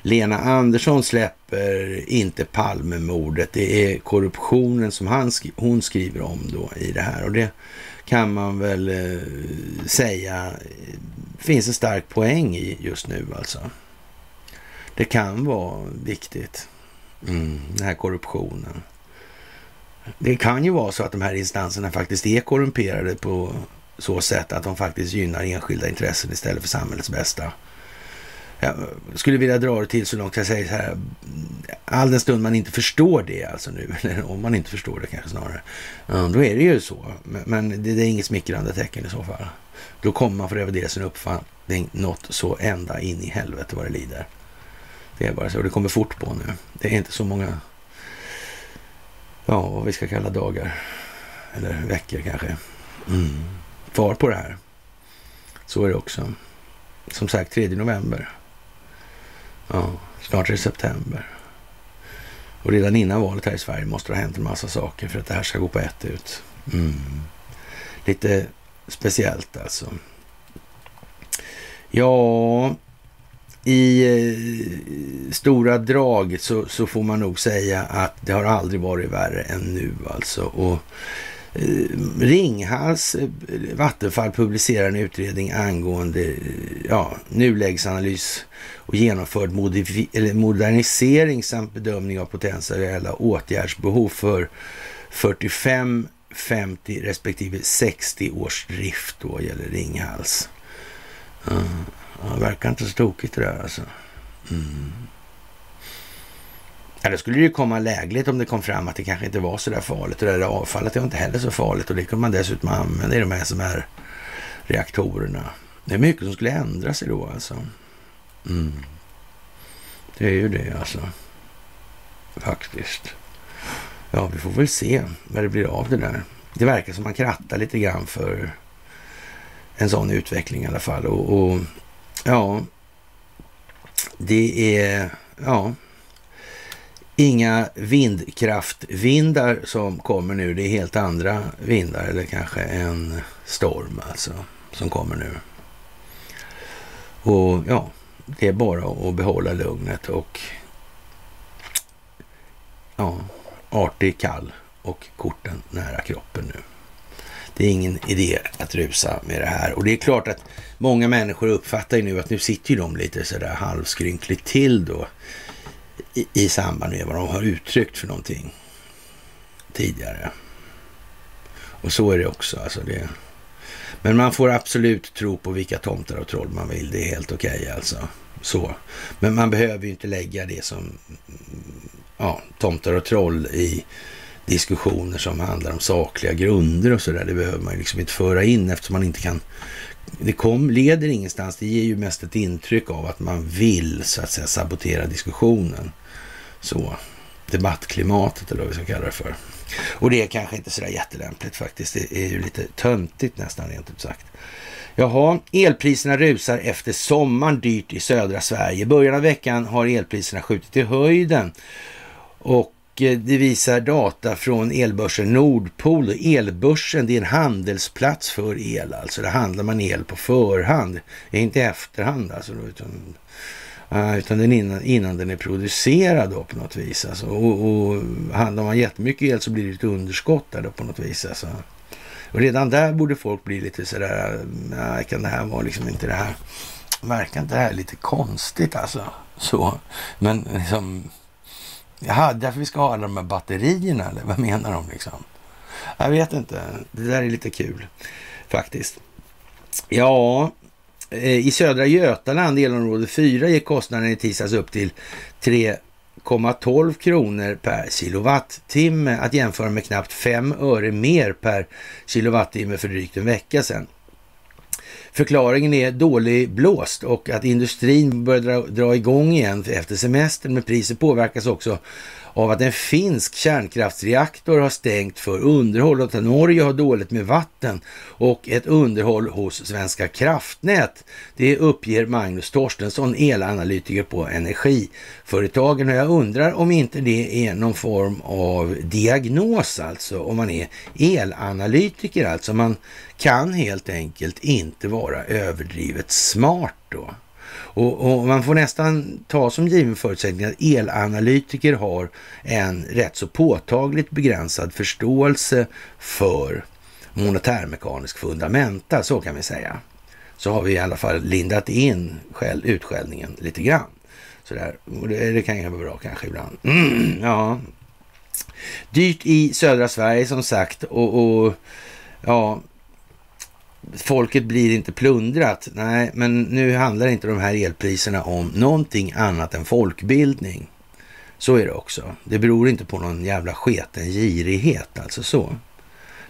Lena Andersson släpper inte Palmemordet. Det är korruptionen som han hon skriver om då i det här. Och det kan man väl eh, säga eh, finns en stark poäng i just nu alltså. Det kan vara viktigt. Mm, den här korruptionen. Det kan ju vara så att de här instanserna faktiskt är korrumperade på så sätt att de faktiskt gynnar enskilda intressen istället för samhällets bästa jag skulle vilja dra det till så långt jag säger så här, all den stund man inte förstår det alltså nu, eller om man inte förstår det kanske snarare, då är det ju så. Men det är inget smickrande tecken i så fall. Då kommer man få revidera sin uppfattning något så ända in i helvete vad det lider. Det är bara så. Det kommer fort på nu. Det är inte så många, ja, vad vi ska kalla dagar. Eller veckor kanske. Mm. Kvar på det här. Så är det också. Som sagt, 3 november. Ja, snart är det september. Och redan innan valet här i Sverige måste det ha hänt en massa saker för att det här ska gå på ett ut. Mm. Lite speciellt alltså. Ja, i eh, stora drag så, så, får man nog säga att det har aldrig varit värre än nu alltså. Och eh, Ringhals eh, Vattenfall publicerar en utredning angående eh, ja, nulägesanalys och genomförd modernisering samt bedömning av potentiella åtgärdsbehov för 45, 50 respektive 60 års drift då gäller Ringhals. Mm. Det verkar inte så tokigt det där alltså. Mm. Ja, då skulle det ju komma lägligt om det kom fram att det kanske inte var så där farligt. Och det där avfallet är inte heller så farligt och det kunde man dessutom använda i de här som är reaktorerna. Det är mycket som skulle ändra sig då alltså. Mm. Det är ju det alltså. Faktiskt. Ja, vi får väl se vad det blir av det där. det verkar som man krattar lite grann för en sån utveckling i alla fall. Och, och ja, det är ja, inga vindkraftvindar som kommer nu. Det är helt andra vindar eller kanske en storm alltså som kommer nu. Och ja, det är bara att behålla lugnet och ja, artig, kall och korten nära kroppen nu. Det är ingen idé att rusa med det här. Och det är klart att många människor uppfattar ju nu att nu sitter ju de lite sådär halvskrynkligt till då i, i samband med vad de har uttryckt för någonting tidigare. Och så är det också. Alltså det, men man får absolut tro på vilka tomtar och troll man vill. Det är helt okej okay, alltså. Så. Men man behöver ju inte lägga det som ja, tomtar och troll i diskussioner som handlar om sakliga grunder och sådär. Det behöver man ju liksom inte föra in eftersom man inte kan... Det kom, leder ingenstans. Det ger ju mest ett intryck av att man vill så att säga sabotera diskussionen. Så, debattklimatet eller vad vi ska kalla det för. Och det är kanske inte sådär jättelämpligt faktiskt. Det är ju lite töntigt nästan rent ut sagt. Jaha, elpriserna rusar efter sommaren dyrt i södra Sverige. I början av veckan har elpriserna skjutit i höjden och Eh, det visar data från elbörsen Nordpol. Elbörsen det är en handelsplats för el, alltså där handlar man el på förhand, inte i efterhand alltså. Utan, eh, utan den innan, innan den är producerad då på något vis. Alltså. Och, och handlar man jättemycket el så blir det ett underskott där då på något vis. Alltså. Och redan där borde folk bli lite sådär, nej, kan det här vara liksom inte det här, verkar inte det här lite konstigt alltså? Så, men liksom Jaha, därför vi ska ha alla de här batterierna eller vad menar de liksom? Jag vet inte. Det där är lite kul faktiskt. Ja, eh, i södra Götaland, elområde 4, gick kostnaden i tisdags upp till 3,12 kronor per kilowattimme att jämföra med knappt 5 öre mer per kilowattimme för drygt en vecka sedan. Förklaringen är dålig blåst och att industrin börjar dra, dra igång igen efter semestern. Men priset påverkas också av att en finsk kärnkraftsreaktor har stängt för underhåll och att Norge har dåligt med vatten och ett underhåll hos Svenska kraftnät. Det uppger Magnus Torstensson, elanalytiker på Energiföretagen och jag undrar om inte det är någon form av diagnos alltså, om man är elanalytiker alltså. Man kan helt enkelt inte vara överdrivet smart då. Och, och, man får nästan ta som given förutsättning att elanalytiker har en rätt så påtagligt begränsad förståelse för monetärmekanisk fundamenta, så kan vi säga. Så har vi i alla fall lindat in själv, utskällningen lite grann. Sådär. Och det, det kan ju vara bra kanske ibland. Mm, ja. Dyrt i södra Sverige som sagt och, och ja, folket blir inte plundrat. Nej, men nu handlar inte de här elpriserna om någonting annat än folkbildning. Så är det också. Det beror inte på någon jävla sketen girighet, alltså så.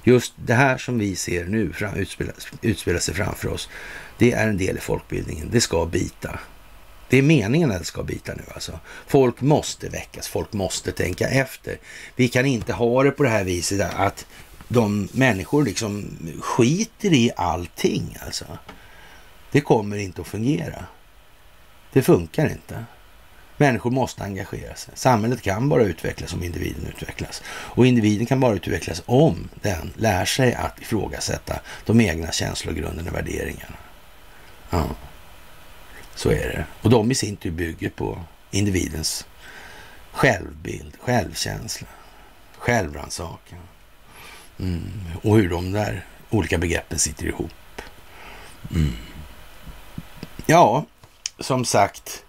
Just det här som vi ser nu fram, utspela, utspela sig framför oss, det är en del i folkbildningen. Det ska bita. Det är meningen att det ska bita nu alltså. Folk måste väckas, folk måste tänka efter. Vi kan inte ha det på det här viset att de människor liksom skiter i allting alltså. Det kommer inte att fungera. Det funkar inte. Människor måste engagera sig. Samhället kan bara utvecklas om individen utvecklas. Och individen kan bara utvecklas om den lär sig att ifrågasätta de egna känslogrunderna och värderingarna. Ja, så är det. Och de i sin tur bygger på individens självbild, självkänsla, självrannsakan. Mm. Och hur de där olika begreppen sitter ihop. Mm. Ja, som sagt,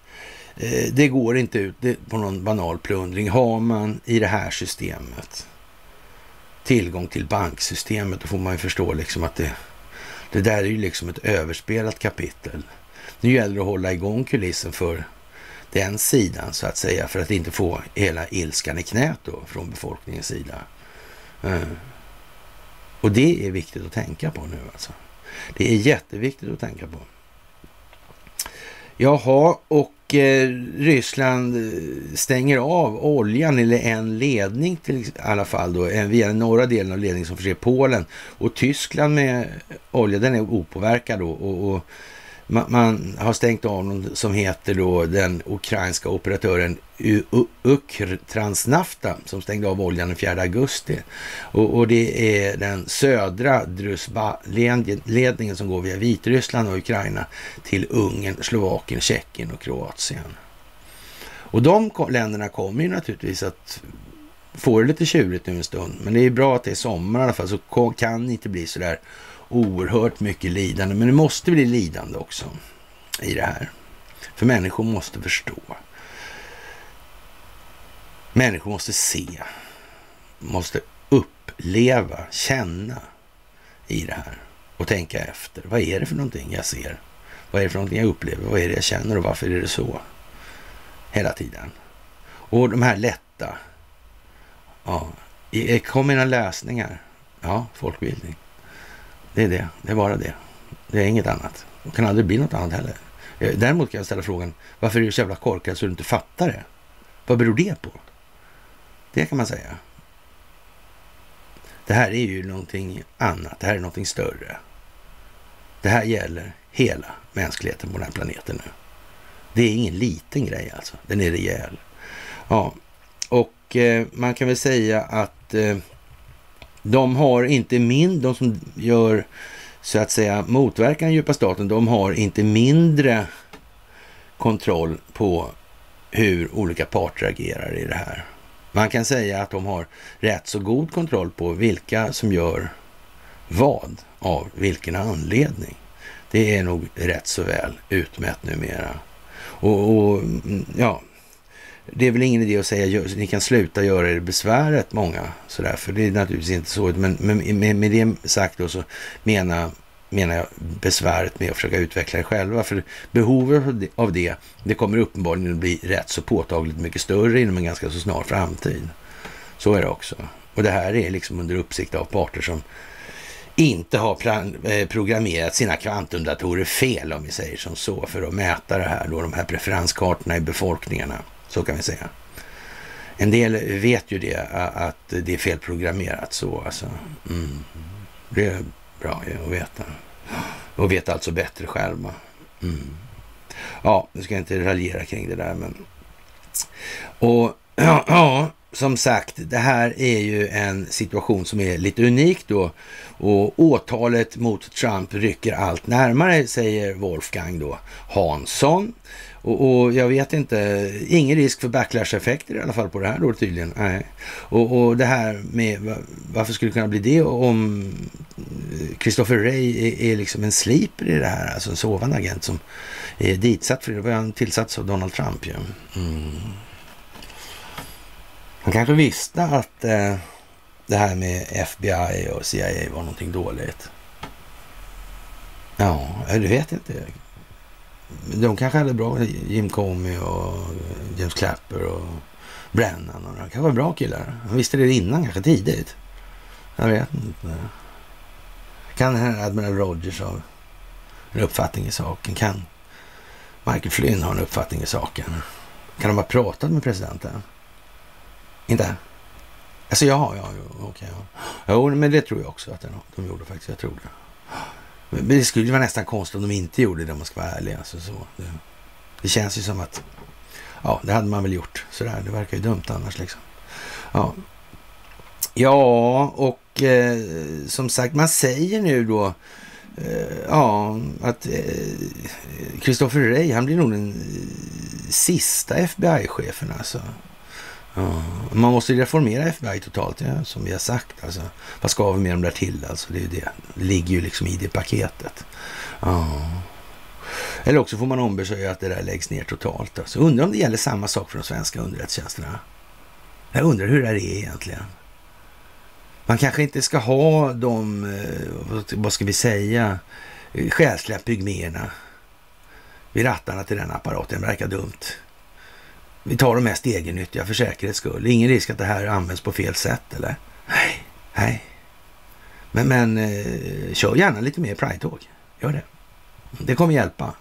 eh, det går inte ut på någon banal plundring. Har man i det här systemet tillgång till banksystemet, då får man ju förstå liksom att det, det där är ju liksom ett överspelat kapitel. Nu gäller det att hålla igång kulissen för den sidan så att säga, för att inte få hela ilskan i knät då från befolkningens sida. Mm. Och det är viktigt att tänka på nu alltså. Det är jätteviktigt att tänka på. Jaha, och eh, Ryssland eh, stänger av oljan, eller en ledning till i alla fall då, eh, via den norra delen av ledningen som förser Polen. Och Tyskland med olja, den är opåverkad då. Och, och man, man, har stängt av någon som heter då den ukrainska operatören Ukr-Transnafta som stängde av oljan den 4 augusti. Och, och det är den södra Druzjba-ledningen som går via Vitryssland och Ukraina till Ungern, Slovakien, Tjeckien och Kroatien. Och de länderna kommer ju naturligtvis att få det lite tjurigt nu en stund. Men det är bra att det är sommar i alla fall, så kan det inte bli sådär oerhört mycket lidande. Men det måste bli lidande också i det här. För människor måste förstå. Människor måste se, måste uppleva, känna i det här och tänka efter. Vad är det för någonting jag ser? Vad är det för någonting jag upplever? Vad är det jag känner och varför är det så? Hela tiden. Och de här lätta, ja, kom mina lösningar. Ja, folkbildning. Det är det. Det är bara det. Det är inget annat. Det kan aldrig bli något annat heller. Eh, däremot kan jag ställa frågan, varför är du så jävla korkad så du inte fattar det? Vad beror det på? Det kan man säga. Det här är ju någonting annat. Det här är någonting större. Det här gäller hela mänskligheten på den här planeten nu. Det är ingen liten grej alltså. Den är rejäl. Ja, och eh, man kan väl säga att eh, de har inte mindre, de som gör så att säga motverkar den djupa staten, de har inte mindre kontroll på hur olika parter agerar i det här. Man kan säga att de har rätt så god kontroll på vilka som gör vad av vilken anledning. Det är nog rätt så väl utmätt numera. Och, och mm, ja, det är väl ingen idé att säga ni kan sluta göra er besväret många sådär, för det är naturligtvis inte så. Men, med, med det sagt då så menar, menar jag besväret med att försöka utveckla er själva. För behovet av det, det kommer uppenbarligen att bli rätt så påtagligt mycket större inom en ganska så snar framtid. Så är det också. Och det här är liksom under uppsikt av parter som inte har plan, eh, programmerat sina kvantumdatorer fel, om vi säger som så, för att mäta det här då, de här preferenskartorna i befolkningarna. Så kan vi säga. En del vet ju det, att det är felprogrammerat så. Alltså. Mm. Det är bra att veta. Och vet alltså bättre själva. Mm. Ja, nu ska jag inte raljera kring det där, men... Och ja, ja, som sagt, det här är ju en situation som är lite unik då. Och åtalet mot Trump rycker allt närmare, säger Wolfgang då Hansson. Och, och, jag vet inte, ingen risk för backlash-effekter i alla fall på det här då tydligen. Nej. Och, och det här med varför skulle det kunna bli det om eh, Christopher Ray är, är, liksom en sliper i det här, alltså en sovande agent som är ditsatt för det. var han tillsatt av Donald Trump ju. Mm. Han kanske visste att eh, det här med FBI och CIA var någonting dåligt. Ja, du vet inte de kanske hade bra, Jim Comey och James Clapper och Brennan. Och de kanske var bra killar. De visste det innan, kanske tidigt. Jag vet inte. Kan Admiral Rogers ha en uppfattning i saken? Kan Michael Flynn ha en uppfattning i saken? Kan de ha pratat med presidenten? Inte? Alltså ja, ja, okej. Okay, ja. Jo, men det tror jag också att de gjorde faktiskt. Jag tror det. Men det skulle vara nästan konstigt om de inte gjorde det om man ska vara ärlig. Alltså, så. Det, det, känns ju som att, ja, det hade man väl gjort sådär. Det verkar ju dumt annars liksom. Ja, ja och eh, som sagt, man säger nu då eh, ja, att eh, Christopher Wray, han blir nog den sista FBI-chefen alltså. Ja, man måste reformera FBI totalt, ja, som vi har sagt. Alltså. Vad ska vi med dem där till? Alltså, det, är det. det ligger ju liksom i det paketet. Ja. Eller också får man ombesörja att det där läggs ner totalt. Alltså. Undrar om det gäller samma sak för de svenska underrättelsetjänsterna. Jag undrar hur det är egentligen. Man kanske inte ska ha de, eh, vad ska vi säga, eh, själsliga pygméerna vid rattarna till den apparaten. Det verkar dumt. Vi tar de mest egennyttiga för säkerhets skull. Ingen risk att det här används på fel sätt, eller? Nej, nej. Men, men eh, kör gärna lite mer Pride-tåg. Gör det. Det kommer hjälpa.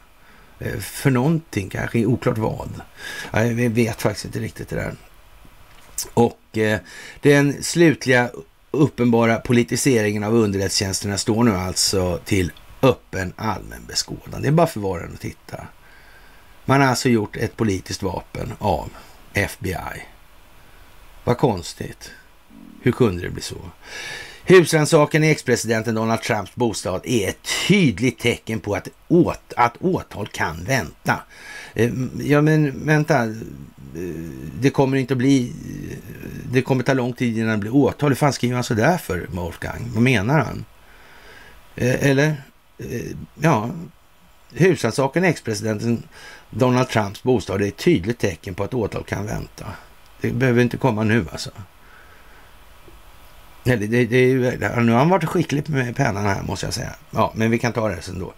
Eh, för någonting kanske, oklart vad. Jag vet faktiskt inte riktigt det där. Och eh, den slutliga uppenbara politiseringen av underrättelsetjänsterna står nu alltså till öppen allmän beskådan. Det är bara för var och en att titta. Man har alltså gjort ett politiskt vapen av FBI. Vad konstigt. Hur kunde det bli så? Husrannsakan i ex-presidenten Donald Trumps bostad är ett tydligt tecken på att, åt, att åtal kan vänta. Eh, ja, men vänta. Eh, det kommer inte att bli... Eh, det kommer ta lång tid innan det blir åtal. Hur fan skriver han sådär för, Wolfgang? Vad menar han? Eller? Ja, husrannsakan i ex-presidenten Donald Trumps bostad är ett tydligt tecken på att åtal kan vänta. Det behöver inte komma nu alltså. Nej, det, det, det, nu har han varit skicklig med pennan här måste jag säga. Ja, men vi kan ta det sen då.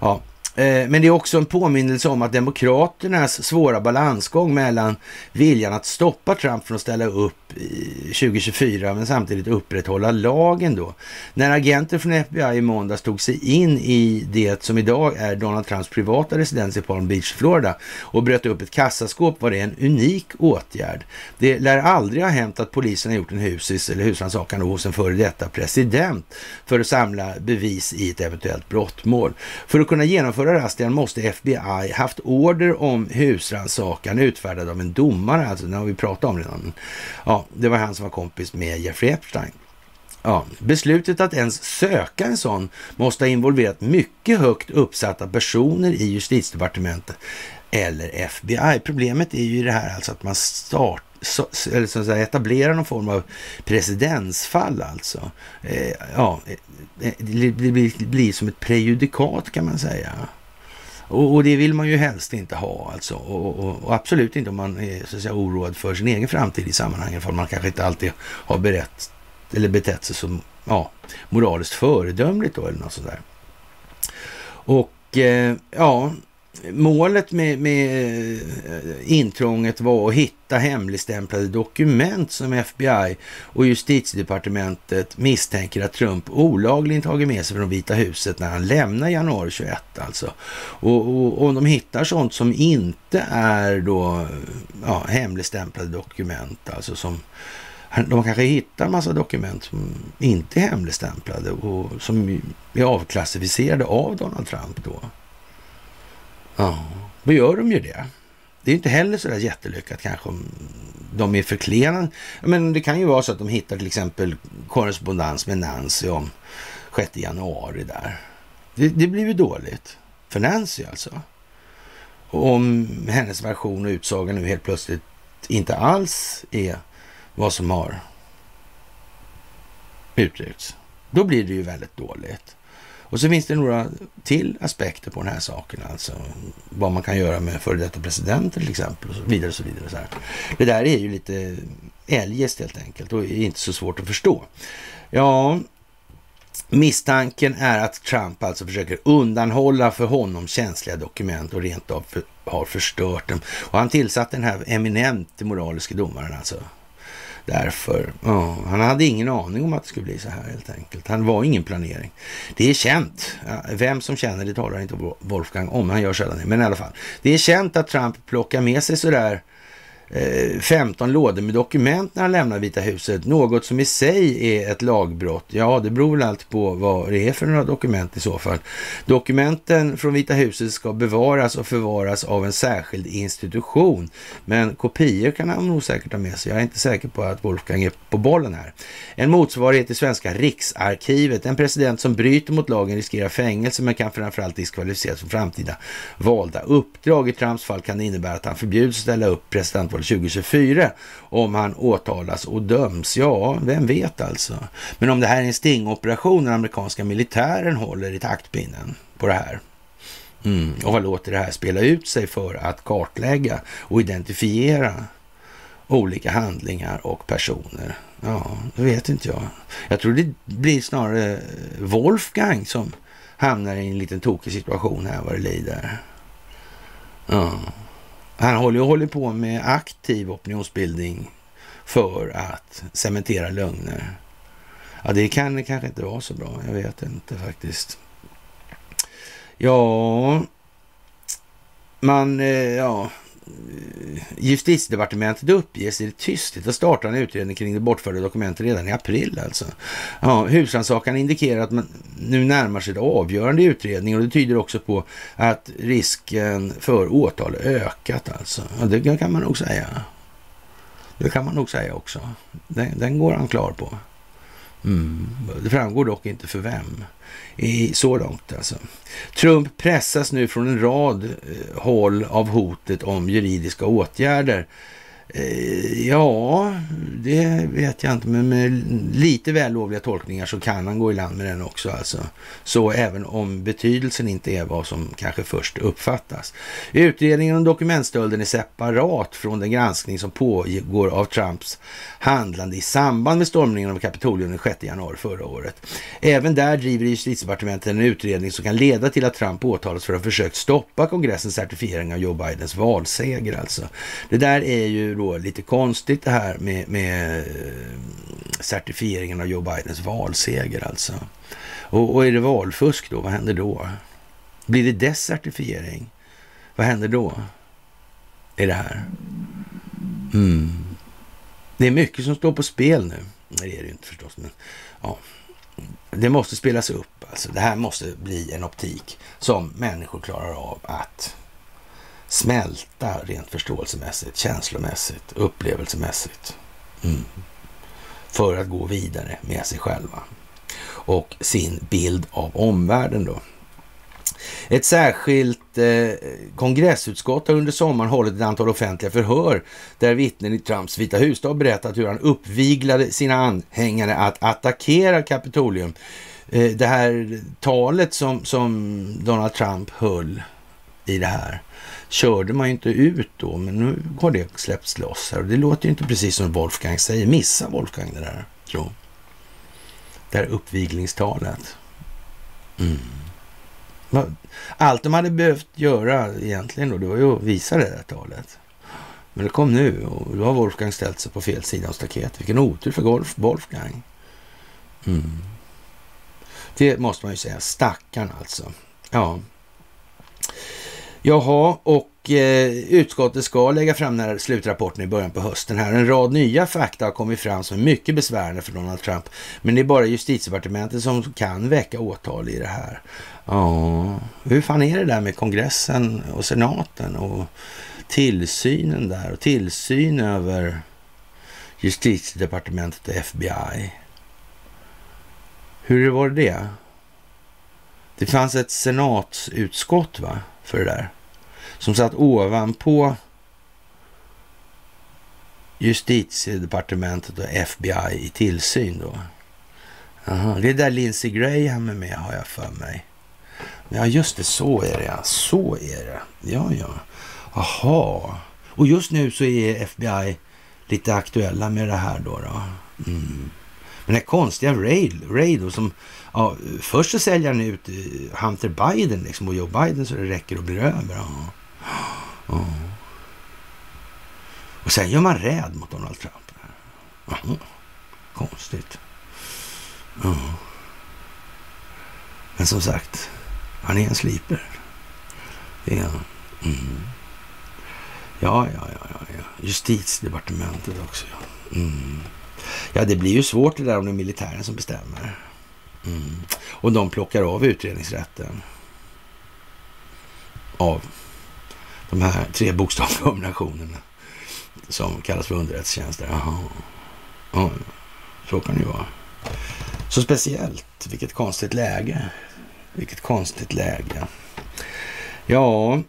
Ja, Eh, men det är också en påminnelse om att Demokraternas svåra balansgång mellan viljan att stoppa Trump från att ställa upp 2024 men samtidigt upprätthålla lagen då. När agenter från FBI i måndags tog sig in i det som idag är Donald Trumps privata residens i Palm Beach, Florida och bröt upp ett kassaskåp var det en unik åtgärd. Det lär aldrig ha hänt att polisen har gjort en husis eller husrannsakan hos en före detta president för att samla bevis i ett eventuellt brottmål. För att kunna genomföra razzian måste FBI haft order om husrannsakan utfärdad av en domare, alltså det har vi pratat om redan. Ja, det var han som var kompis med Jeffrey Epstein. Ja, beslutet att ens söka en sån måste ha involverat mycket högt uppsatta personer i justitiedepartementet eller FBI. Problemet är ju det här alltså att man startar så, eller så att säga, etablera någon form av presidensfall alltså. Eh, ja, eh, eh, det blir, blir som ett prejudikat kan man säga. Och, och, det vill man ju helst inte ha alltså. Och, och, och, absolut inte om man är så att säga, oroad för sin egen framtid i sammanhanget. För man kanske inte alltid har berett, eller betett sig som ja, moraliskt föredömligt då eller något sådär. Och eh, ja, målet med, med eh, intrånget var att hitta hemligstämplade dokument som FBI och justitiedepartementet misstänker att Trump olagligen tagit med sig från Vita huset när han lämnar januari 21 alltså. Och om de hittar sånt som inte är då ja, hemligstämplade dokument, alltså som de kanske hittar en massa dokument som inte är hemligstämplade och som är avklassificerade av Donald Trump då. Ja, då gör de ju det. Det är inte heller så där jättelyckat kanske om de är förklenade. Men det kan ju vara så att de hittar till exempel korrespondens med Nancy om 6 januari där. Det, det blir ju dåligt för Nancy alltså. Och om hennes version och utsaga nu helt plötsligt inte alls är vad som har uttryckts. Då blir det ju väldigt dåligt. Och så finns det några till aspekter på den här saken, alltså vad man kan göra med före detta presidenter till exempel och så vidare. Och så vidare så här. Det där är ju lite eljest helt enkelt och är inte så svårt att förstå. Ja, misstanken är att Trump alltså försöker undanhålla för honom känsliga dokument och rent av för, har förstört dem. Och han tillsatte den här eminent moraliska domaren alltså Därför, ja, han hade ingen aning om att det skulle bli så här helt enkelt. Han var ingen planering. Det är känt, vem som känner det talar inte Wolfgang om, han gör sällan det, men i alla fall. Det är känt att Trump plockar med sig sådär Eh, 15 lådor med dokument när han lämnar Vita huset. Något som i sig är ett lagbrott. Ja, det beror väl alltid på vad det är för några dokument i så fall. Dokumenten från Vita huset ska bevaras och förvaras av en särskild institution. Men kopior kan han nog säkert ha med sig. Jag är inte säker på att Wolfgang är på bollen här. En motsvarighet till svenska Riksarkivet. En president som bryter mot lagen riskerar fängelse men kan framförallt diskvalificeras från framtida valda uppdrag. I Trumps fall kan det innebära att han förbjuds ställa upp presidentval 2024 om han åtalas och döms. Ja, vem vet alltså. Men om det här är en stingoperation den amerikanska militären håller i taktpinnen på det här. Mm. Och vad låter det här spela ut sig för att kartlägga och identifiera olika handlingar och personer. Ja, det vet inte jag. Jag tror det blir snarare Wolfgang som hamnar i en liten tokig situation här vad det lider. Ja. Han håller, håller på med aktiv opinionsbildning för att cementera lögner. Ja, det kan kanske inte vara så bra. Jag vet inte faktiskt. Ja, man, eh, ja, Eh, justitiedepartementet uppges i det tysthet att starta en utredning kring det bortförda dokumentet redan i april alltså. Ja, husrannsakan indikerar att man nu närmar sig det avgörande i utredningen och det tyder också på att risken för åtal ökat alltså. Ja, det kan man nog säga. Det kan man nog säga också. Den, den går han klar på. Mm. Det framgår dock inte för vem. I, så långt alltså. Trump pressas nu från en rad eh, håll av hotet om juridiska åtgärder Eh, Eh, ja, det vet jag inte, men med lite vällovliga tolkningar så kan han gå i land med den också. Alltså. Så även om betydelsen inte är vad som kanske först uppfattas. Utredningen om dokumentstölden är separat från den granskning som pågår av Trumps handlande i samband med stormningen av Kapitolium den 6 januari förra året. Även där driver justitiedepartementet en utredning som kan leda till att Trump åtalas för att ha försökt stoppa kongressens certifiering av Joe Bidens valseger. Alltså. Det där är ju då lite konstigt det här med, med eh, certifieringen av Joe Bidens valseger alltså. Och, och är det valfusk då, vad händer då? Blir det desertifiering? Vad händer då? I det här? Mm. Det är mycket som står på spel nu. Nej, det är det ju inte förstås, men ja. Det måste spelas upp. Alltså, det här måste bli en optik som människor klarar av att smälta rent förståelsemässigt, känslomässigt, upplevelsemässigt. Mm. För att gå vidare med sig själva och sin bild av omvärlden då. Ett särskilt eh, kongressutskott har under sommaren hållit ett antal offentliga förhör där vittnen i Trumps Vita hus har berättat hur han uppviglade sina anhängare att attackera Kapitolium. Eh, det här talet som, som Donald Trump höll i det här körde man ju inte ut då, men nu har det släppts loss här och det låter ju inte precis som Wolfgang säger. Missa Wolfgang det där, tro. Det här uppviglingstalet. Mm. Allt de hade behövt göra egentligen då, det var ju att visa det där talet. Men det kom nu och då har Wolfgang ställt sig på fel sida av staketet. Vilken otur för Golf, Wolfgang. Mm. Det måste man ju säga. Stackarn alltså. Ja. Jaha, och eh, utskottet ska lägga fram den här slutrapporten i början på hösten här. En rad nya fakta har kommit fram som är mycket besvärande för Donald Trump. Men det är bara justitiedepartementet som kan väcka åtal i det här. Ja, hur fan är det där med kongressen och senaten och tillsynen där och tillsyn över justitiedepartementet och FBI? Hur var det? Det fanns ett senatsutskott va? För det där. Som satt ovanpå justitiedepartementet och FBI i tillsyn då. Aha, det är där Lindsey Graham är med har jag för mig. Ja, just det, så är det ja. Så är det. Ja, ja. Aha. Och just nu så är FBI lite aktuella med det här då. då. Mm. Den här konstiga Raid, Raid som Ja, först så säljer han ut eh, Hunter Biden liksom, och Joe Biden så det räcker och blir över. Ja. Ja. Och sen gör man räd mot Donald Trump. Ja. Konstigt. Ja. Men som sagt, han är en sliper. Det är han. Mm. Ja, ja, ja, ja, ja. Justitiedepartementet också. Ja. Mm ja, det blir ju svårt det där om det är militären som bestämmer. Mm. Och de plockar av utredningsrätten av de här tre bokstavskombinationerna som kallas för underrättelsetjänster. Jaha. Ja, så kan det ju vara. Så speciellt. Vilket konstigt läge. Vilket konstigt läge. Ja,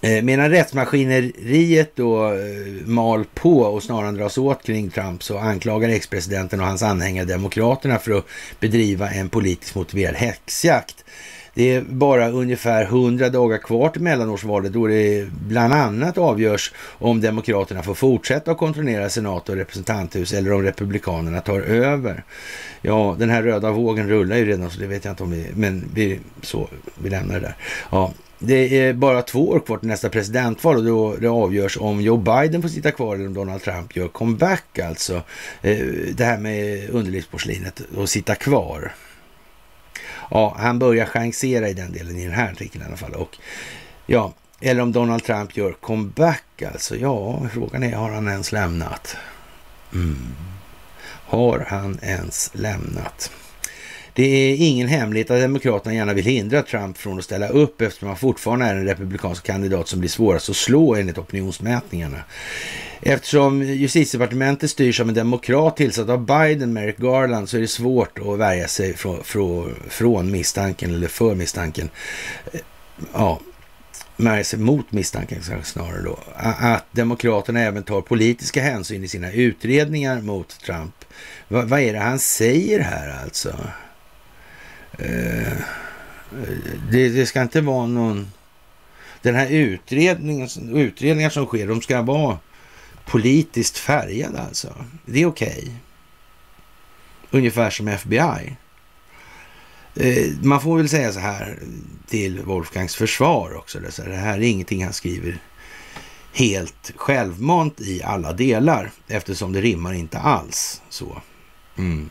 Eh, medan rättsmaskineriet då eh, mal på och snaran dras åt kring Trump så anklagar ex-presidenten och hans anhängare Demokraterna för att bedriva en politiskt motiverad häxjakt. Det är bara ungefär 100 dagar kvar till mellanårsvalet då det bland annat avgörs om Demokraterna får fortsätta att kontrollera senat och representanthus eller om Republikanerna tar över. Ja, den här röda vågen rullar ju redan så det vet jag inte om vi, men vi, så, vi lämnar det där. Ja, det är bara två år kvar till nästa presidentval och då det avgörs om Joe Biden får sitta kvar eller om Donald Trump gör comeback alltså. Eh, det här med underlivsporslinet och sitta kvar. Ja, han börjar chansera i den delen i den här artikeln i alla fall. Och ja, eller om Donald Trump gör comeback alltså. Ja, frågan är, har han ens lämnat? Mm. Har han ens lämnat? Det är ingen hemlighet att Demokraterna gärna vill hindra Trump från att ställa upp eftersom han fortfarande är en republikansk kandidat som blir svårast att slå enligt opinionsmätningarna. Eftersom justitiedepartementet styrs av en demokrat tillsatt av Biden, Merrick Garland, så är det svårt att värja sig från, från, från misstanken, eller för misstanken, eh, ja, värja sig mot misstanken snarare då, att Demokraterna även tar politiska hänsyn i sina utredningar mot Trump. Va, vad är det han säger här alltså? Eh, det, det, ska inte vara någon... Den här utredningen, utredningar som sker, de ska vara politiskt färgade alltså. Det är okej. Okay. Ungefär som FBI. Eh, man får väl säga så här till Wolfgangs försvar också. Det här är ingenting han skriver helt självmant i alla delar eftersom det rimmar inte alls så. Mm.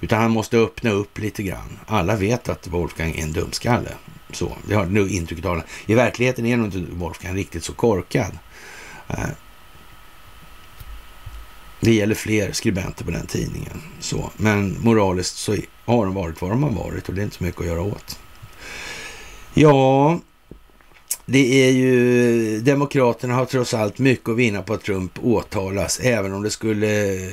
Utan han måste öppna upp lite grann. Alla vet att Wolfgang är en dumskalle. Så, det har nu intrycket av. I verkligheten är nog inte Wolfgang riktigt så korkad. Eh, det gäller fler skribenter på den tidningen. Så. Men moraliskt så har de varit vad de har varit och det är inte så mycket att göra åt. Ja, det är ju, Demokraterna har trots allt mycket att vinna på att Trump åtalas, även om det skulle eh,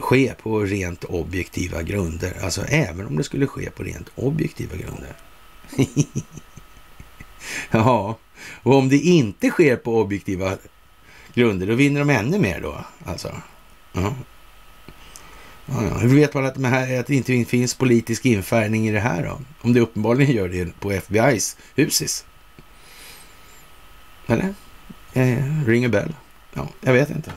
ske på rent objektiva grunder. Alltså även om det skulle ske på rent objektiva grunder. ja, och om det inte sker på objektiva grunder, då vinner de ännu mer då. Alltså. Ja. Ja, ja. Hur vet man att, det här, att det inte finns politisk infärgning i det här då? Om det uppenbarligen gör det på FBI's husis. Eller? Eh, ring a bell. Ja, jag vet inte.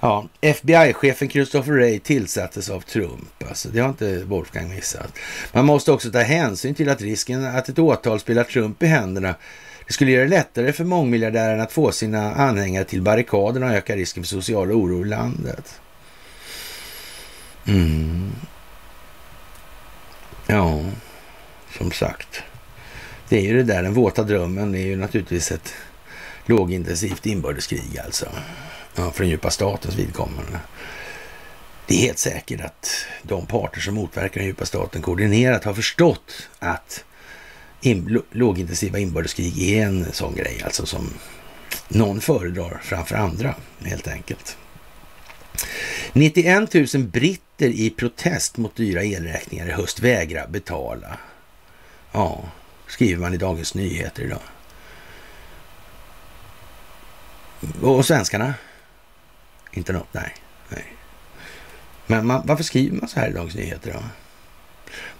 Ja, FBI-chefen Christopher Wray tillsattes av Trump. Alltså, det har inte Wolfgang missat. Man måste också ta hänsyn till att risken att ett åtal spelar Trump i händerna det skulle göra det lättare för mångmiljardären att få sina anhängare till barrikaderna och öka risken för social oro i landet. Mm. Ja, som sagt. Det är ju det där, den våta drömmen. Det är ju naturligtvis ett lågintensivt inbördeskrig alltså. Ja, för den djupa statens vidkommande. Det är helt säkert att de parter som motverkar den djupa staten koordinerat har förstått att in, lågintensiva inbördeskrig är en sån grej alltså som någon föredrar framför andra helt enkelt. 91 000 britter i protest mot dyra elräkningar i höst vägrar betala. Ja, skriver man i Dagens Nyheter idag. Och svenskarna? Inte något, nej. nej. Men man, varför skriver man så här i Dagens Nyheter då?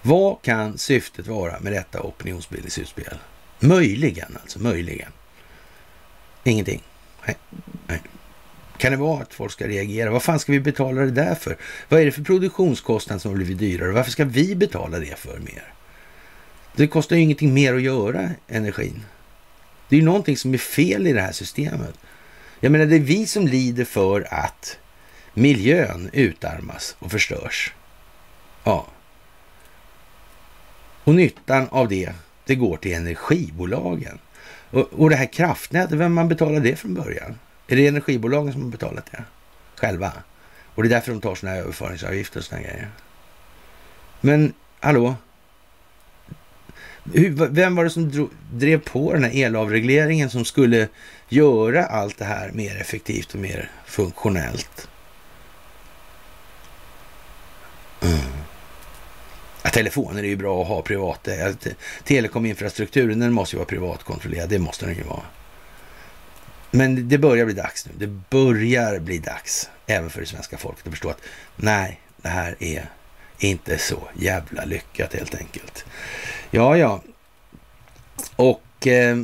Vad kan syftet vara med detta opinionsbildningsutspel? Möjligen, alltså möjligen. Ingenting. Nej. nej. Kan det vara att folk ska reagera? Vad fan ska vi betala det där för? Vad är det för produktionskostnad som har blivit dyrare? Varför ska vi betala det för mer? Det kostar ju ingenting mer att göra energin. Det är ju någonting som är fel i det här systemet. Jag menar, det är vi som lider för att miljön utarmas och förstörs. Ja. Och nyttan av det, det går till energibolagen. Och, och det här kraftnätet, vem man betalar det från början? Är det energibolagen som har betalat det? Själva? Och det är därför de tar sådana här överföringsavgifter och sådana grejer. Men hallå? Hur, vem var det som drog, drev på den här elavregleringen som skulle göra allt det här mer effektivt och mer funktionellt? Mm. Ja, telefoner är ju bra att ha privat. Telekominfrastrukturen den måste ju vara privatkontrollerad. Det måste den ju vara. Men det börjar bli dags nu. Det börjar bli dags även för det svenska folket att förstå att nej, det här är inte så jävla lyckat helt enkelt. Ja, ja. Och eh,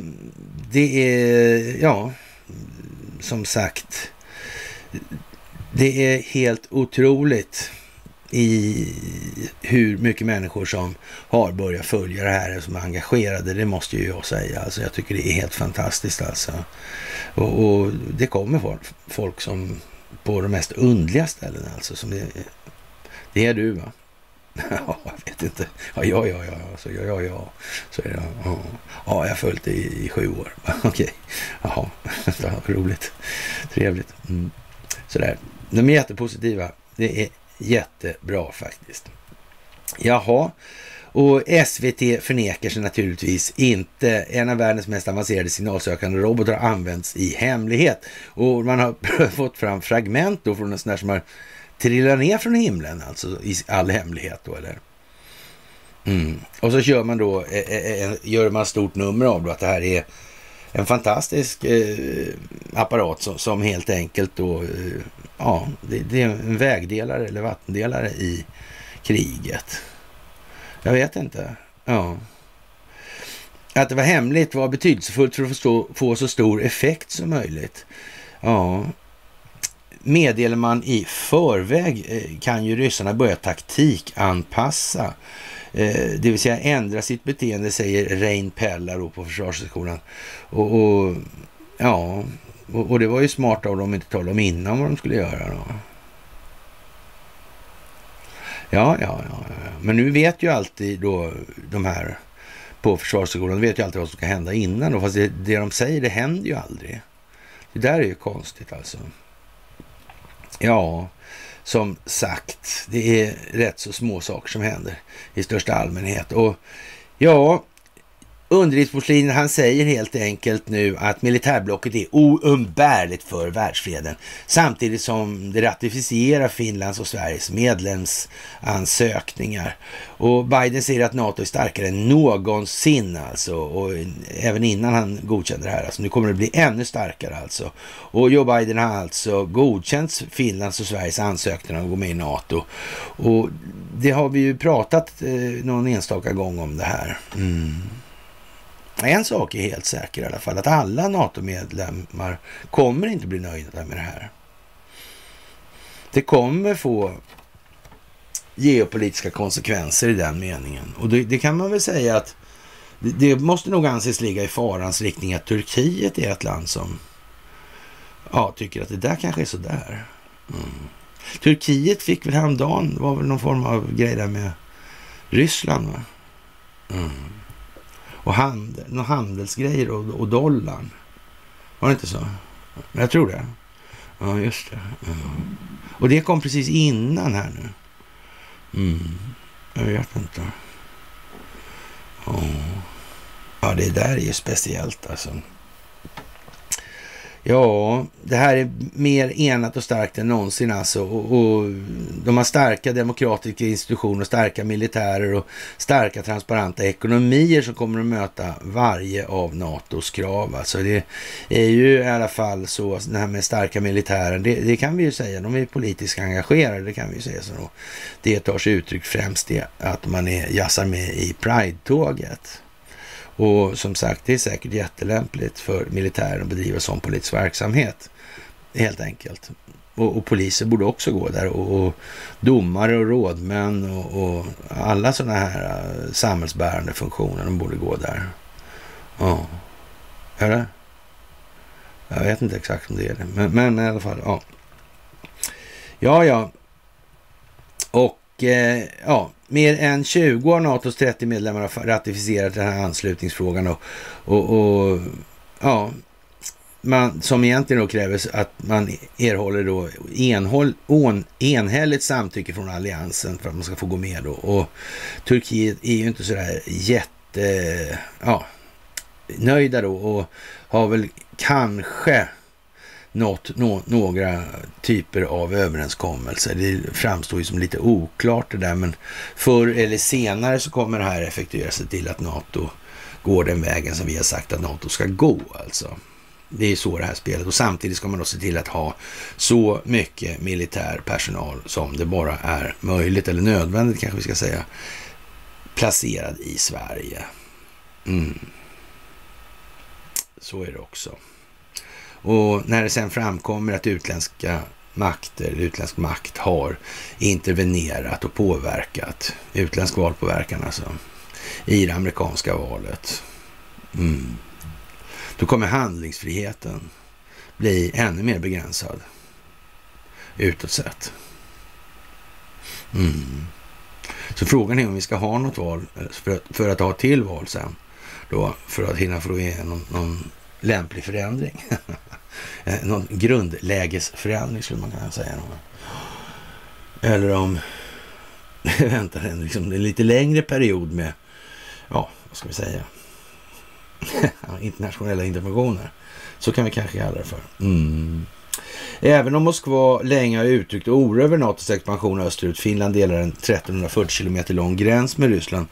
det är, ja, som sagt, det är helt otroligt i hur mycket människor som har börjat följa det här, som är engagerade, det måste ju jag säga. Alltså, jag tycker det är helt fantastiskt alltså. Och, och det kommer folk, folk som på de mest undliga ställen alltså. Som det, det är du va? Ja, jag vet inte. Ja, ja, ja, ja, så ja, ja, ja. Så är det, ja. ja, jag har följt det i, i sju år. Okej, jaha, roligt, trevligt. Mm. Sådär, de är jättepositiva. Det är jättebra faktiskt. Jaha, och SVT förnekar sig naturligtvis inte. En av världens mest avancerade signalsökande robotar har använts i hemlighet. Och man har fått fram fragment då från en sån där som har trillar ner från himlen, alltså i all hemlighet då, eller? Mm. Och så gör man då, eh, eh, eh, gör man stort nummer av då att det här är en fantastisk eh, apparat som, som, helt enkelt då, eh, ja, det, det, är en vägdelare eller vattendelare i kriget. Jag vet inte. Ja. Att det var hemligt var betydelsefullt för att få så stor effekt som möjligt. Ja, meddelar man i förväg eh, kan ju ryssarna börja taktikanpassa. Eh, det vill säga ändra sitt beteende, säger Rein Pella då på Försvarshögskolan. Och, och, ja, och, och, det var ju smart av dem att inte tala om innan vad de skulle göra. Då. Ja, ja, ja, men nu vet ju alltid då de här på Försvarshögskolan, de vet ju alltid vad som ska hända innan då, fast det, det de säger det händer ju aldrig. Det där är ju konstigt alltså. Ja, som sagt, det är rätt så små saker som händer i största allmänhet. Och ja, Underlivsporslin, han säger helt enkelt nu att militärblocket är oumbärligt för världsfreden samtidigt som det ratificerar Finlands och Sveriges medlemsansökningar. Och Biden säger att NATO är starkare än någonsin alltså och även innan han godkände det här. Alltså nu kommer det bli ännu starkare alltså. Och Joe Biden har alltså godkänt Finlands och Sveriges ansökningar om att gå med i NATO. Och det har vi ju pratat eh, någon enstaka gång om det här. Mm. En sak är helt säker i alla fall, att alla NATO-medlemmar kommer inte bli nöjda med det här. Det kommer få geopolitiska konsekvenser i den meningen. Och det, det kan man väl säga att det, det, måste nog anses ligga i farans riktning att Turkiet är ett land som ja, tycker att det där kanske är sådär. Mm. Turkiet fick väl häromdagen, det var väl någon form av grej där med Ryssland va? Mm och handel, några handelsgrejer och, och dollarn. Var det inte så? Jag tror det. Ja, just det. Ja. Och det kom precis innan här nu. Mm. Jag vet inte. Ja. Ja, det där är ju speciellt alltså. Ja, det här är mer enat och starkt än någonsin alltså. Och, och, de har starka demokratiska institutioner, starka militärer och starka transparenta ekonomier som kommer att möta varje av NATOs krav. Alltså det är ju i alla fall så, alltså, det här med starka militären, det, det kan vi ju säga, de är politiskt engagerade, det kan vi ju säga. Så då. Det tar sig uttryck främst i att man är, jassar med i Pride-tåget. Och som sagt, det är säkert jättelämpligt för militären att bedriva sån politisk verksamhet. Helt enkelt. Och, och poliser borde också gå där och, och domare och rådmän och, och alla sådana här äh, samhällsbärande funktioner, de borde gå där. Ja. Är det? Jag vet inte exakt om det är det, men, men i alla fall, ja. Ja, ja. Och eh, ja, Mer än 20 av NATOs 30 medlemmar har ratificerat den här anslutningsfrågan och, och, och ja, man, som egentligen då kräver att man erhåller då enhåll, on, enhälligt samtycke från alliansen för att man ska få gå med då. Och Turkiet är ju inte sådär jätte, ja, nöjda då och har väl kanske nått no, några typer av överenskommelser. Det framstår ju som lite oklart det där, men förr eller senare så kommer det här effektuera sig till att NATO går den vägen som vi har sagt att NATO ska gå alltså. Det är så det här spelet och samtidigt ska man då se till att ha så mycket militär personal som det bara är möjligt eller nödvändigt kanske vi ska säga placerad i Sverige. Mm. Så är det också. Och när det sen framkommer att utländska makter, utländsk makt har intervenerat och påverkat, utländsk valpåverkan alltså, i det amerikanska valet. Mm. Då kommer handlingsfriheten bli ännu mer begränsad utåt sett. Mm. Så frågan är om vi ska ha något val för att, för att ha till val sen. Då, för att hinna få igenom någon lämplig förändring. någon grundlägesförändring skulle man kunna säga. Eller om det väntar en, liksom, en lite längre period med, ja, vad ska vi säga, internationella interventioner. Så kan vi kanske kalla det för. Mm. Även om Moskva länge har uttryckt oro över NATOs expansion österut, Finland delar en 1340 kilometer lång gräns med Ryssland,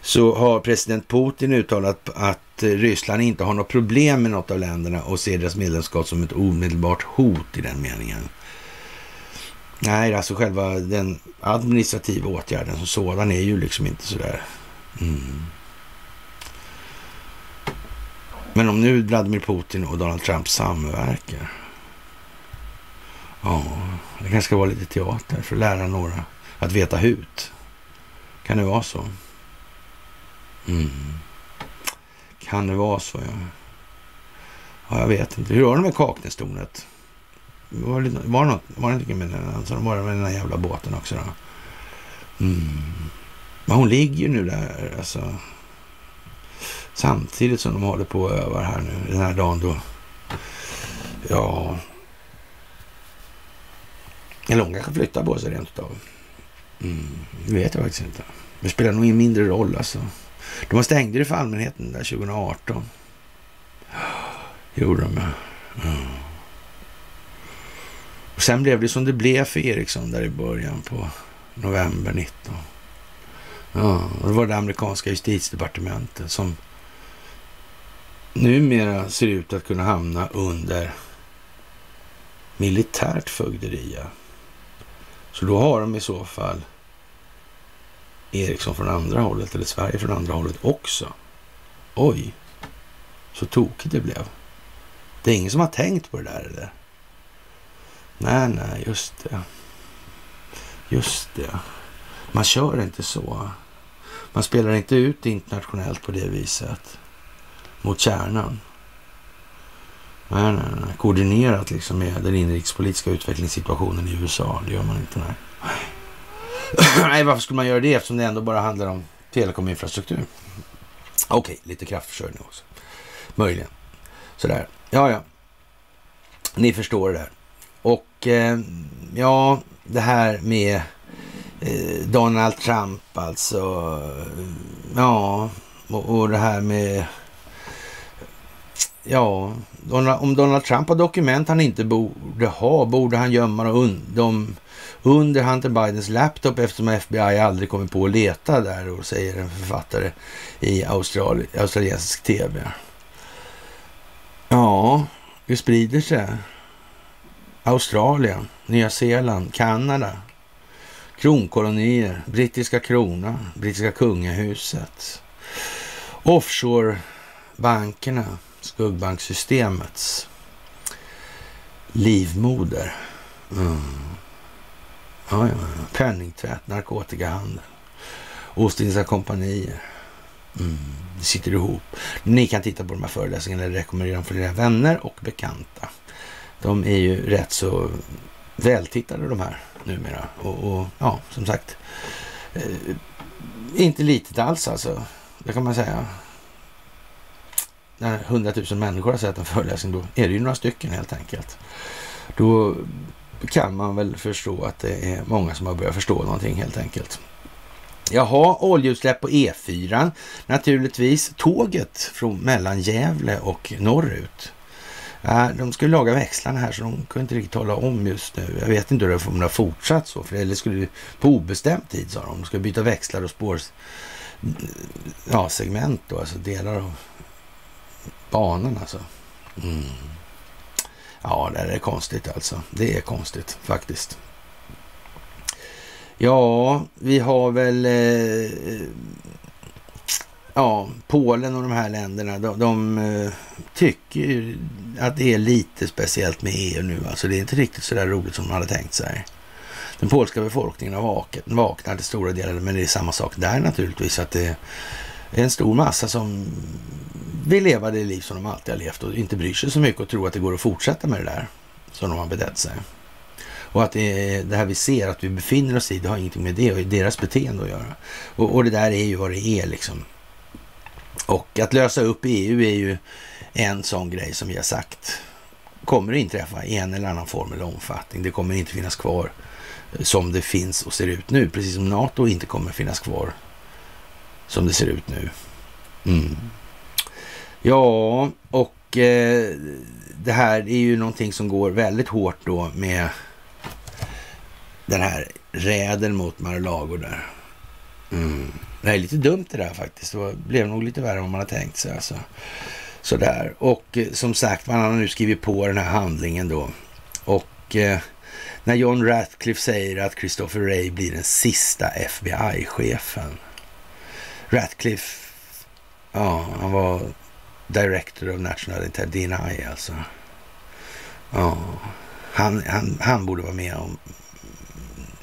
så har president Putin uttalat att Eh, Ryssland inte har något problem med något av länderna och ser deras medlemskap som ett omedelbart hot i den meningen. Nej, alltså själva den administrativa åtgärden som sådan är ju liksom inte sådär... Mm. Men om nu Vladimir Putin och Donald Trump samverkar. Ja, det kanske ska vara lite teater för att lära några att veta hut. Kan det vara så? Mm. Kan det vara så, ja. Ja, jag vet inte. Hur var det med Kaknästornet? Var det, var det, något, var det inte med den, alltså, var det med den här jävla båten också då? Mm. Men hon ligger ju nu där, alltså. Samtidigt som de håller på och övar här nu, den här dagen då. Ja. Eller hon kanske flyttar på sig rent utav. Mm, det vet jag faktiskt inte. Det spelar nog ingen mindre roll alltså. De stängde det för allmänheten där 2018. Gjorde de, ja. Och sen blev det som det blev för Ericsson där i början på november 19. Ja, och det var det amerikanska justitiedepartementet som numera ser ut att kunna hamna under militärt fögderi. Så då har de i så fall Ericsson från andra hållet eller Sverige från andra hållet också. Oj, så tokigt det blev. Det är ingen som har tänkt på det där eller? Nej, nej, just det. Just det. Man kör inte så. Man spelar inte ut internationellt på det viset mot kärnan. Nej, nej, nej. Koordinerat liksom med den inrikespolitiska utvecklingssituationen i USA. Det gör man inte. Nej. nej, varför skulle man göra det eftersom det ändå bara handlar om telekominfrastruktur? Okej, okay, lite kraftförsörjning också. Möjligen. Sådär. Ja, ja. Ni förstår det där. Och eh, ja, det här med eh, Donald Trump alltså. Eh, ja, och, och det här med Ja, om Donald Trump har dokument han inte borde ha, borde han gömma dem under Hunter Bidens laptop eftersom FBI aldrig kommer på att leta där och säger en författare i Australi australiensisk tv. Ja, det sprider sig. Australien, Nya Zeeland, Kanada, kronkolonier, brittiska kronan, brittiska kungahuset, offshorebankerna, skuggbanksystemets livmoder. Mm. Ja, ja, Penningtvätt, narkotikahandel, Ostindiska kompanier. Mm. Det sitter ihop. Ni kan titta på de här föreläsningarna eller rekommendera dem för era vänner och bekanta. De är ju rätt så vältittade de här numera. Och, och ja, som sagt, eh, inte litet alls alltså. Det kan man säga när hundratusen människor har sett en föreläsning, då är det ju några stycken helt enkelt. Då kan man väl förstå att det är många som har börjat förstå någonting helt enkelt. Jaha, oljeutsläpp på E4 naturligtvis. Tåget från mellan Gävle och norrut. De skulle laga växlarna här så de kunde inte riktigt tala om just nu. Jag vet inte hur det har fortsatt så, för det skulle på obestämd tid sa de. De ska byta växlar och spår, ja, segment då, alltså delar av banan alltså. Mm. Ja, det är konstigt alltså. Det är konstigt faktiskt. Ja, vi har väl eh, ja, Polen och de här länderna. De, de eh, tycker att det är lite speciellt med EU nu. Alltså det är inte riktigt så där roligt som man hade tänkt sig. Den polska befolkningen har vaknat, vaknat till stora delar, men det är samma sak där naturligtvis. Att det är en stor massa som vill leva det liv som de alltid har levt och inte bryr sig så mycket och tror att det går att fortsätta med det där som de har betett sig. Och att det, det här vi ser, att vi befinner oss i, det har ingenting med det och deras beteende att göra. Och, och det där är ju vad det är liksom. Och att lösa upp EU är ju en sån grej som vi har sagt kommer att inträffa i en eller annan form eller omfattning. Det kommer inte finnas kvar eh, som det finns och ser ut nu, precis som NATO inte kommer finnas kvar som det ser ut nu. Mm. Ja, och eh, det här är ju någonting som går väldigt hårt då med den här räden mot Mar-a-Lago där. Mm. Det är lite dumt det där faktiskt. Det blev nog lite värre än man har tänkt sig. Alltså. Sådär. Och eh, som sagt, man har nu skrivit på den här handlingen då. Och eh, när John Ratcliffe säger att Christopher Ray blir den sista FBI-chefen. Ratcliffe, ja, han var Director of National Intelligence, DNI alltså. Ja, han, han, han borde vara med om,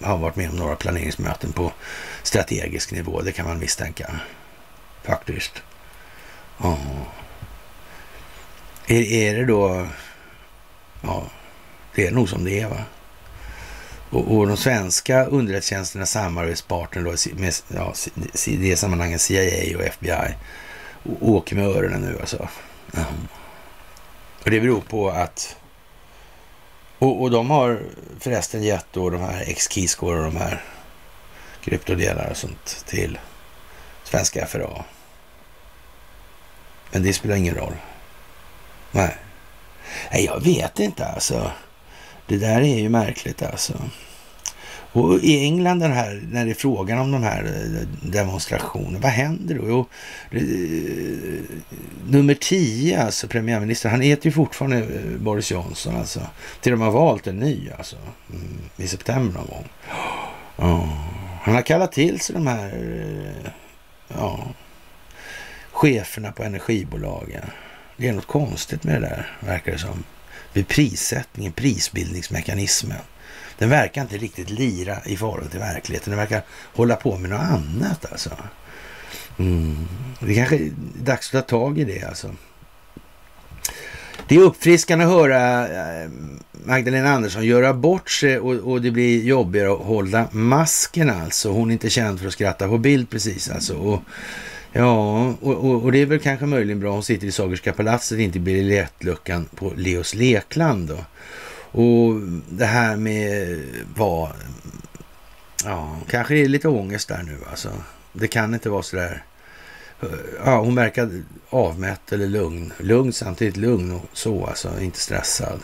ha varit med om några planeringsmöten på strategisk nivå, det kan man misstänka. Faktiskt. Ja. Är, är det då... Ja, det är nog som det är va? Och, och de svenska underrättelsetjänsternas samarbetspartner då med ja, i det sammanhanget CIA och FBI åker med öronen nu alltså. Och det beror på att... Och, och de har förresten gett då de här X-Keyscore och de här kryptodelar och sånt till svenska FRA. Men det spelar ingen roll. Nej. Nej, jag vet inte alltså. Det där är ju märkligt alltså. Och i England den här, när det är frågan om de här eh, demonstrationerna, vad händer då? Jo, eh, nummer 10, alltså premiärministern, han heter ju fortfarande eh, Boris Johnson alltså. Till de har valt en ny alltså, mm, i september någon gång. Oh. Han har kallat till sig de här ja, cheferna på energibolagen. Det är något konstigt med det där, verkar det som. Vid prissättningen, prisbildningsmekanismen. Den verkar inte riktigt lira i förhållande till verkligheten. Den verkar hålla på med något annat alltså. Mm. Det kanske är dags att ta tag i det alltså. Det är uppfriskande att höra eh, Magdalena Andersson göra bort sig och, och, det blir jobbigare att hålla masken alltså. Hon är inte känd för att skratta på bild precis alltså. Och Ja, och, och, och, det är väl kanske möjligen bra. Hon sitter i Sagerska palatset, inte i biljettluckan på Leos lekland då. Och det här med vad... Ja, kanske det är lite ångest där nu alltså. Det kan inte vara så där... Eh, ja, hon verkar avmätt eller lugn. Lugn samtidigt lugn och så alltså, inte stressad.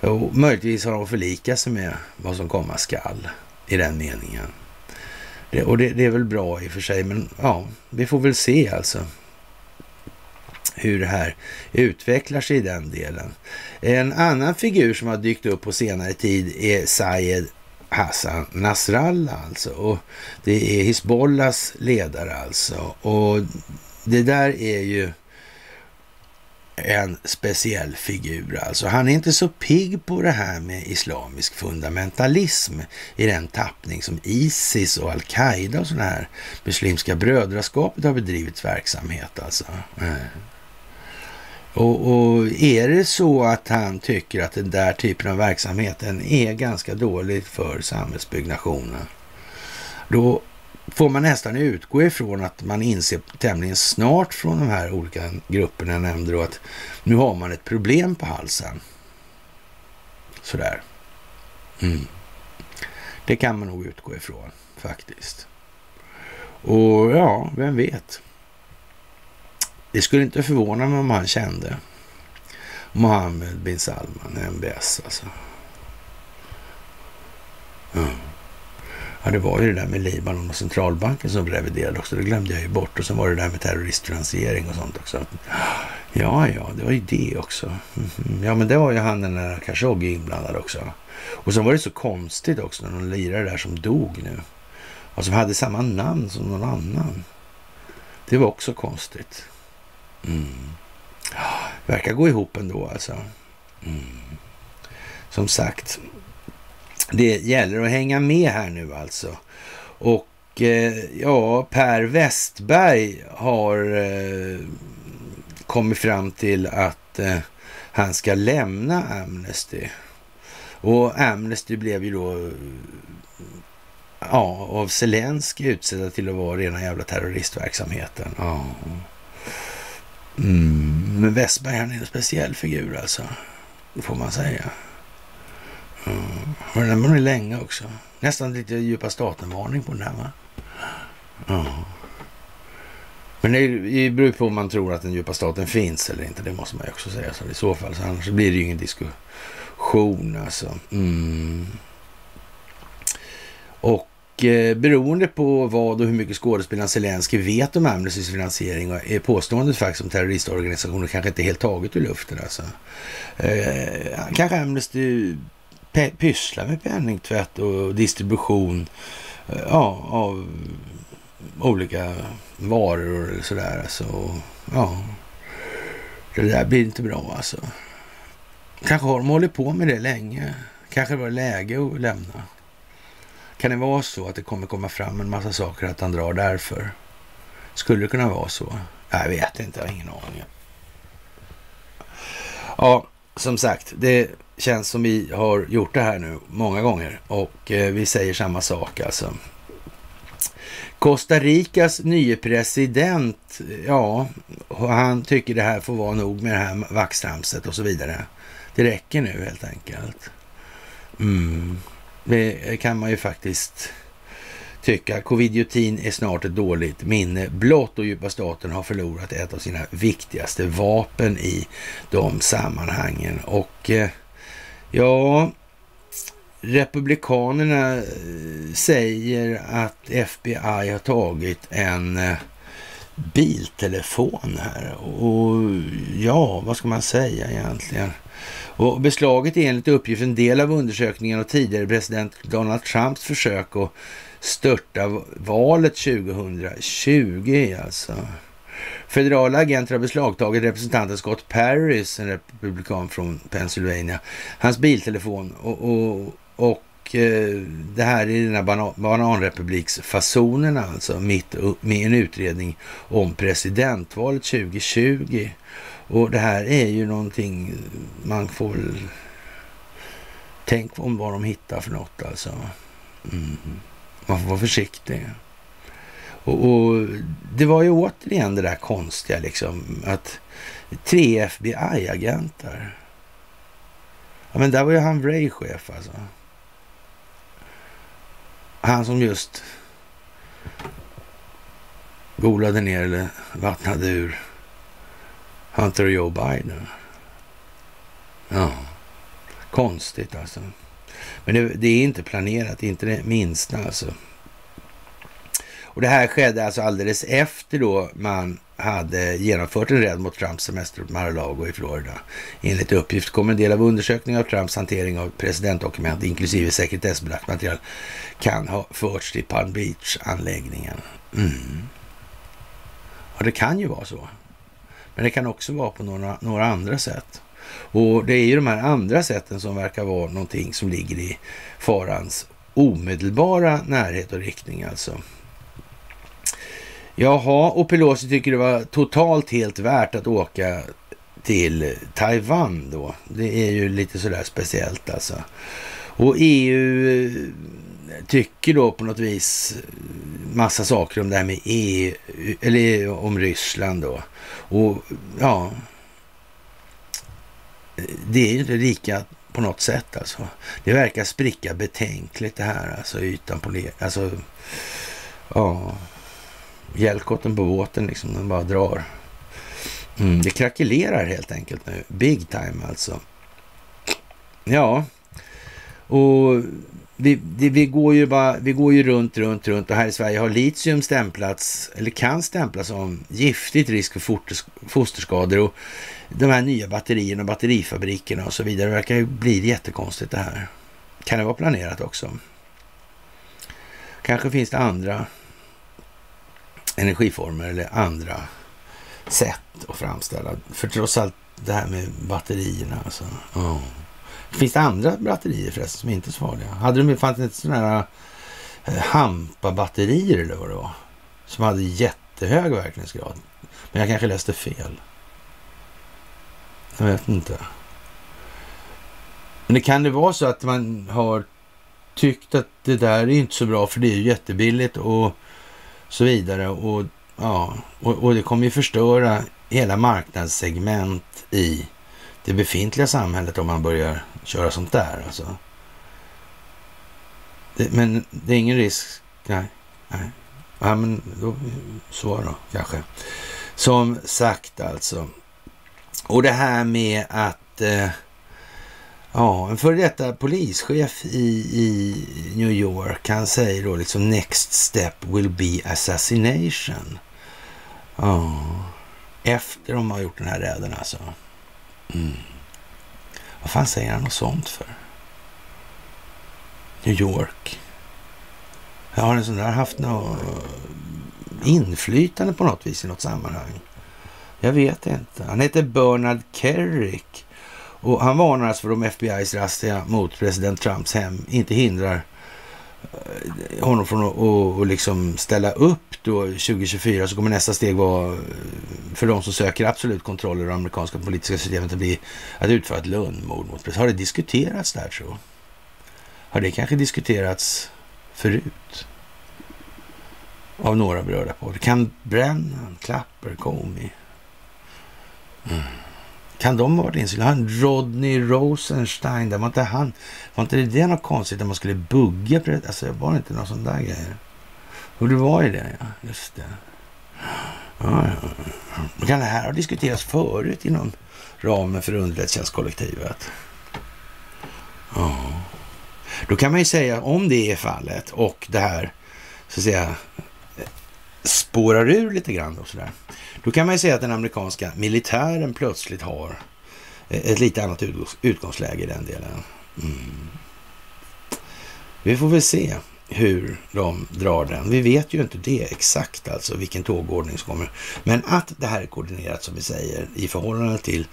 Och möjligtvis har hon förlikat sig med vad som komma skall i den meningen. Det, och det, det, är väl bra i och för sig, men ja, vi får väl se alltså hur det här utvecklar sig i den delen. En annan figur som har dykt upp på senare tid är Sayed Hassan Nasrallah alltså. Och det är Hizbollahs ledare alltså. Och det där är ju en speciell figur alltså. Han är inte så pigg på det här med islamisk fundamentalism i den tappning som Isis och Al-Qaida och sådana här muslimska brödraskapet har bedrivit verksamhet alltså. Mm. Och, och, är det så att han tycker att den där typen av verksamheten är ganska dålig för samhällsbyggnationen, då får man nästan utgå ifrån att man inser tämligen snart från de här olika grupperna jag nämnde då att nu har man ett problem på halsen. Sådär. Mm. Det kan man nog utgå ifrån faktiskt. Och ja, vem vet? Det skulle inte förvåna mig om han kände Mohammed bin Salman, MBS alltså. Mm. Ja, det var ju det där med Libanon och centralbanken som reviderade också. Det glömde jag ju bort. Och så var det där med terroristfinansiering och sånt också. Ja, ja, det var ju det också. Mm. Ja, men det var ju han den där Khashoggi inblandad också. Och så var det så konstigt också när någon lirare där som dog nu. Alltså, och som hade samma namn som någon annan. Det var också konstigt. Mm. Verkar gå ihop ändå alltså. Mm. Som sagt, det gäller att hänga med här nu alltså. Och eh, ja, Per Westberg har eh, kommit fram till att eh, han ska lämna Amnesty. Och Amnesty blev ju då ja, av Zelensky utsedda till att vara rena jävla terroristverksamheten. Ja. Mm. Men Westberg han är en speciell figur alltså. Det får man säga. Mm. Men den var länge också. Nästan lite djupa staten-varning på den här va? Mm. Men det beror på om man tror att den djupa staten finns eller inte. Det måste man ju också säga. Så I så fall, så annars blir det ju ingen diskussion alltså. Mm. Och Eh, beroende på vad och hur mycket skådespelaren Zelensky vet om Amnestys finansiering är påståendet faktiskt om terroristorganisationer kanske inte helt taget ur luften alltså. Eh, kanske Amnesty pysslar med penningtvätt och distribution eh, ja, av olika varor och sådär. Alltså, ja, det där blir inte bra alltså. Kanske har de hållit på med det länge. Kanske var det läge att lämna. Kan det vara så att det kommer komma fram en massa saker att han drar därför? Skulle det kunna vara så? Jag vet inte, jag har ingen aning. Ja, som sagt, det känns som vi har gjort det här nu många gånger och eh, vi säger samma sak alltså. Costa Ricas nye president, ja, han tycker det här får vara nog med det här vaxtramset och så vidare. Det räcker nu helt enkelt. Mm. Det kan man ju faktiskt tycka. Covidiotin är snart ett dåligt minne blott och djupa staten har förlorat ett av sina viktigaste vapen i de sammanhangen. Och eh, ja, Republikanerna eh, säger att FBI har tagit en eh, biltelefon här. Och ja, vad ska man säga egentligen? Och beslaget är enligt uppgift en del av undersökningen och tidigare president Donald Trumps försök att störta valet 2020 alltså. Federala agenter har beslagtagit representanten Scott Paris, en republikan från Pennsylvania, hans biltelefon och, och, och eh, det här är den här banan, bananrepubliksfasonerna alltså, mitt med en utredning om presidentvalet 2020. Och det här är ju någonting man får väl... Tänk om vad de hittar för något alltså. Mm. Man får vara försiktig. Och, och, det var ju återigen det där konstiga liksom att tre FBI-agenter. Ja men där var ju han Ray chef alltså. Han som just golade ner eller vattnade ur Hunter och Joe Biden. Ja, konstigt alltså. Men det, det, är inte planerat, inte det minsta alltså. Och det här skedde alltså alldeles efter då man hade genomfört en räd mot Trumps semester på Mar-a-Lago i Florida. Enligt uppgift kommer en del av undersökningen av Trumps hantering av presidentdokument, inklusive sekretessbelagt material, kan ha förts till Palm Beach-anläggningen. Mm. Ja, det kan ju vara så. Men det kan också vara på några, några andra sätt. Och det är ju de här andra sätten som verkar vara någonting som ligger i farans omedelbara närhet och riktning alltså. Jaha, och Pelosi tycker det var totalt helt värt att åka till Taiwan då. Det är ju lite sådär speciellt alltså. Och EU tycker då på något vis massa saker om det här med EU, eller om Ryssland då. Och ja, det är ju inte lika på något sätt alltså. Det verkar spricka betänkligt det här, alltså ytan på det. Alltså, ja, hjälkotten på båten liksom, den bara drar. Mm, det krackelerar helt enkelt nu. Big time alltså. Ja, och vi, det, vi, går ju bara, vi går ju runt, runt, runt och här i Sverige har litium stämplats, eller kan stämplas som giftigt risk för fosterskador och de här nya batterierna och batterifabrikerna och så vidare Det verkar ju bli jättekonstigt det här. Kan det vara planerat också? Kanske finns det andra energiformer eller andra sätt att framställa. För trots allt det här med batterierna alltså. Oh. Finns det andra batterier förresten som inte är så farliga? Hade de, fanns det inte sådana här eh, Hampa-batterier eller vad det var? Som hade jättehög verkningsgrad. Men jag kanske läste fel. Jag vet inte. Men det kan det vara så att man har tyckt att det där är inte så bra för det är ju jättebilligt och så vidare. Och, ja, och, och det kommer ju förstöra hela marknadssegment i det befintliga samhället om man börjar köra sånt där. Alltså. Det, men det är ingen risk. Nej, nej. Ja, men då, så då kanske. Som sagt alltså. Och det här med att eh, ja, en före detta polischef i, i New York, han säger då liksom next step will be assassination. Ja, efter de har gjort den här räden alltså. Mm. Vad fan säger han något sånt för? New York. Har en sån där haft något inflytande på något vis i något sammanhang? Jag vet inte. Han heter Bernard Kerrick och han varnar alltså för om FBI's razzia mot president Trumps hem inte hindrar eh, honom från att och liksom ställa upp då 2024 så kommer nästa steg vara för de som söker absolut kontroll över det amerikanska politiska systemet att, bli, att utföra ett lönnmord mot president. Har det diskuterats där så? Har det kanske diskuterats förut? Av några berörda parter. Kan Brennan, Clapper, Comey? Mm. Kan de vara varit Han Rodney Rosenstein, där var inte han, var inte det något konstigt att man skulle bugga? Alltså var det inte någon sån där grejer? Och det var ju det, ja. Just det. Ja, ja. Kan det här ha diskuterats förut inom ramen för underrättelsetjänstkollektivet? Ja. Då kan man ju säga om det är fallet och det här så att säga spårar ur lite grann och sådär. Då kan man ju säga att den amerikanska militären plötsligt har ett lite annat utgångsläge i den delen. Mm. Vi får väl se hur de drar den. Vi vet ju inte det exakt, alltså vilken tågordning som kommer. Men att det här är koordinerat, som vi säger, i förhållande till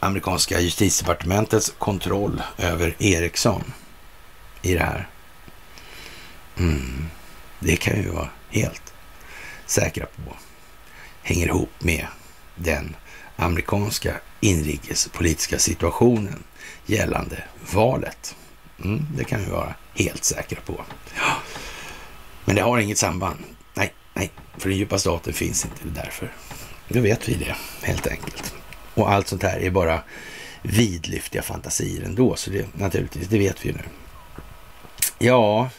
amerikanska justitiedepartementets kontroll över Ericsson i det här. Mm. Det kan vi vara helt säkra på hänger ihop med den amerikanska inrikespolitiska situationen gällande valet. Mm, det kan vi vara helt säkra på. Ja. Men det har inget samband. Nej, nej, för den djupa staten finns inte därför. Då vet vi det helt enkelt. Och allt sånt här är bara vidlyftiga fantasier ändå, så det naturligtvis, det vet vi ju nu. Ja,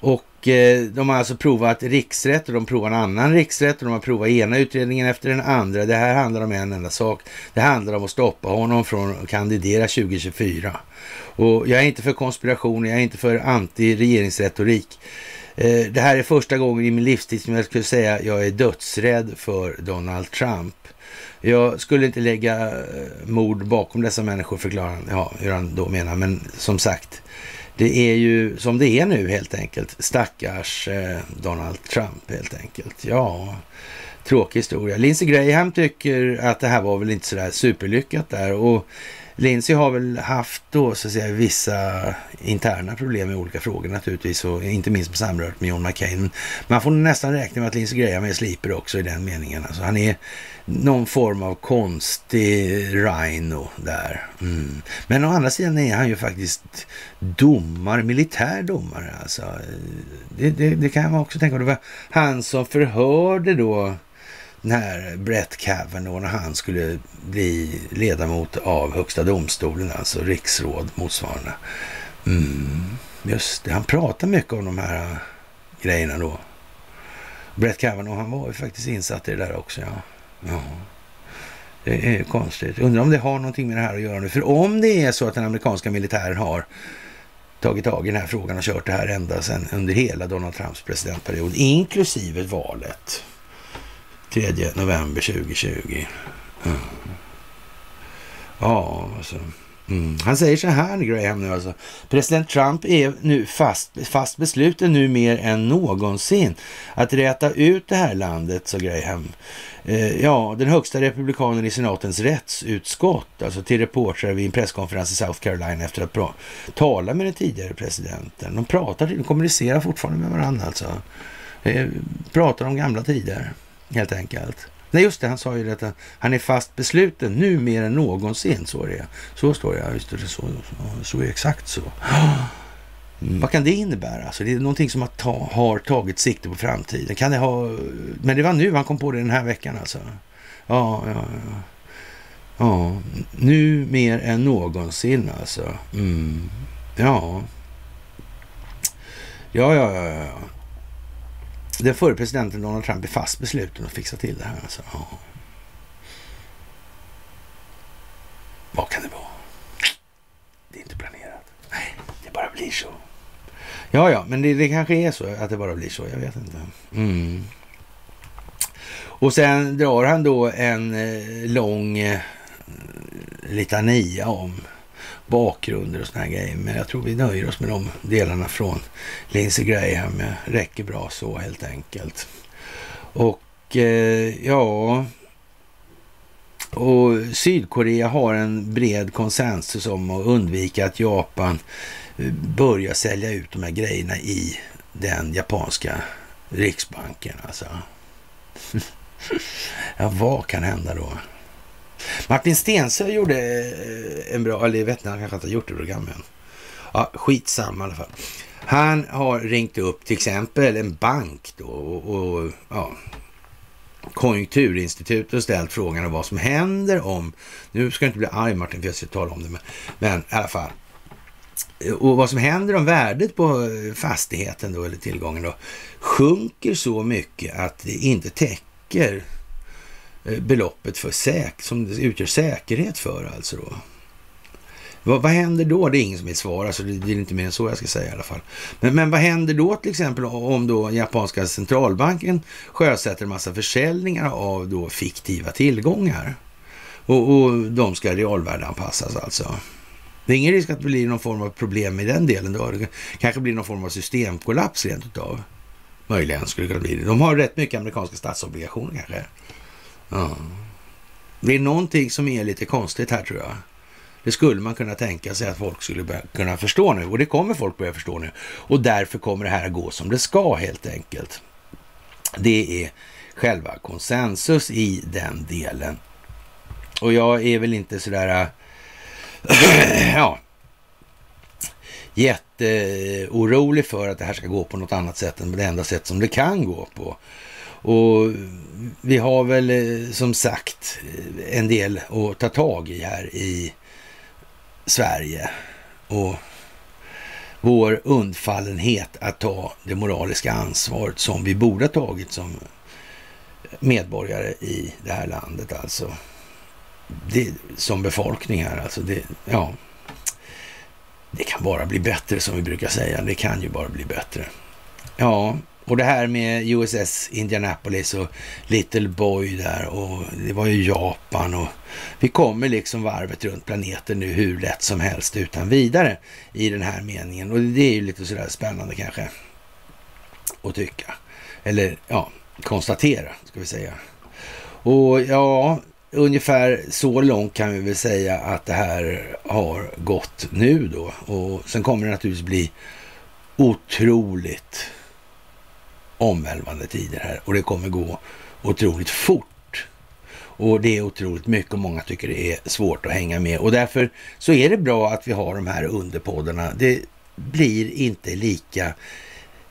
och Eh, de har alltså provat riksrätt och de provar en annan riksrätt och de har provat ena utredningen efter den andra. Det här handlar om en enda sak. Det handlar om att stoppa honom från att kandidera 2024. Och jag är inte för konspiration, jag är inte för anti-regeringsretorik. Eh, det här är första gången i min livstid som jag skulle säga jag är dödsrädd för Donald Trump. Jag skulle inte lägga eh, mord bakom dessa människor, förklarar han, ja, hur han då menar. Men som sagt, det är ju som det är nu helt enkelt. Stackars eh, Donald Trump helt enkelt. Ja, tråkig historia. Lindsey Graham tycker att det här var väl inte sådär superlyckat där och Lindsey har väl haft då så att säga vissa interna problem med olika frågor naturligtvis och inte minst på samröret med John McCain. Man får nästan räkna med att Lindsey Graham är sliper också i den meningen. Alltså han är någon form av konstig rhino där. Mm. Men å andra sidan är han ju faktiskt domare, militär domare. Alltså. Det, det, det kan man också tänka på. Det var han som förhörde då när Brett Kavanaugh när han skulle bli ledamot av Högsta domstolen, alltså riksråd motsvarande. Mm, just det, han pratar mycket om de här äh, grejerna då. Brett Kavanaugh, han var ju faktiskt insatt i det där också, ja. ja. Det är konstigt. Undrar om det har någonting med det här att göra nu. För om det är så att den amerikanska militären har tagit tag i den här frågan och kört det här ända sedan under hela Donald Trumps presidentperiod, inklusive valet 3 november 2020. Mm. Ja, alltså. Mm. Han säger så här, Graham, nu alltså. President Trump är nu fast, fast besluten nu mer än någonsin att räta ut det här landet, sa Graham. Eh, ja, den högsta republikanen i senatens rättsutskott, alltså till reportrar vid en presskonferens i South Carolina efter att tala med den tidigare presidenten. De pratar, de kommunicerar fortfarande med varandra alltså. Eh, pratar om gamla tider helt enkelt. Nej, just det, han sa ju det att han är fast besluten nu mer än någonsin. Så är det. Så står det, just det, så, så, är exakt så. Mm. Vad kan det innebära? Alltså, det är någonting som har, ta, har tagit sikte på framtiden. Kan det ha... Men det var nu han kom på det den här veckan alltså. Ja, ja, ja. Ja, nu mer än någonsin alltså. Mm. Ja. Ja, ja, ja, ja. Den förre presidenten Donald Trump är fast besluten att fixa till det här. Alltså. Ja. Vad kan det vara? Det är inte planerat. Nej, det bara blir så. Ja, ja, men det, det kanske är så att det bara blir så. Jag vet inte. Mm. Och sen drar han då en eh, lång eh, litania om bakgrunder och såna här grejer. Men jag tror vi nöjer oss med de delarna från Lindsey Graham. Det Räcker bra så helt enkelt. Och eh, ja, och Sydkorea har en bred konsensus om att undvika att Japan eh, börjar sälja ut de här grejerna i den japanska riksbanken. Alltså. ja, vad kan hända då? Martin Stensö gjorde eh, en bra, eller jag vet inte, han kanske inte har gjort det programmet än. Ja, skitsamma i alla fall. Han har ringt upp till exempel en bank då och, och ja, Konjunkturinstitutet och ställt frågan om vad som händer om, nu ska jag inte bli arg Martin för jag ska tala om det, men, men i alla fall. Och vad som händer om värdet på fastigheten då, eller tillgången då, sjunker så mycket att det inte täcker Eh, beloppet för säk som det utgör säkerhet för alltså då. Vad, vad händer då? Det är ingen som vill svara, alltså det, det är inte mer än så jag ska säga i alla fall. Men, men vad händer då till exempel om då japanska centralbanken sjösätter en massa försäljningar av då fiktiva tillgångar? Och, och de ska realvärdeanpassas alltså. Det är ingen risk att det blir någon form av problem i den delen då. Det kanske blir någon form av systemkollaps rent utav. Möjligen skulle det kunna bli det. De har rätt mycket amerikanska statsobligationer kanske. Ja. Det är någonting som är lite konstigt här tror jag. Det skulle man kunna tänka sig att folk skulle kunna förstå nu och det kommer folk börja förstå nu. Och därför kommer det här att gå som det ska helt enkelt. Det är själva konsensus i den delen. Och jag är väl inte sådär, äh, ja, jätteorolig för att det här ska gå på något annat sätt än det enda sätt som det kan gå på. Och vi har väl eh, som sagt en del att ta tag i här i Sverige. Och vår undfallenhet att ta det moraliska ansvaret som vi borde ha tagit som medborgare i det här landet alltså. Det, som befolkning här alltså. Det, ja, det kan bara bli bättre som vi brukar säga. Det kan ju bara bli bättre. Ja, och det här med USS Indianapolis och Little Boy där och det var ju Japan och vi kommer liksom varvet runt planeten nu hur lätt som helst utan vidare i den här meningen. Och det är ju lite sådär spännande kanske att tycka. Eller ja, konstatera ska vi säga. Och ja, ungefär så långt kan vi väl säga att det här har gått nu då. Och sen kommer det naturligtvis bli otroligt omvälvande tider här och det kommer gå otroligt fort. Och det är otroligt mycket och många tycker det är svårt att hänga med och därför så är det bra att vi har de här underpoddarna. Det blir inte lika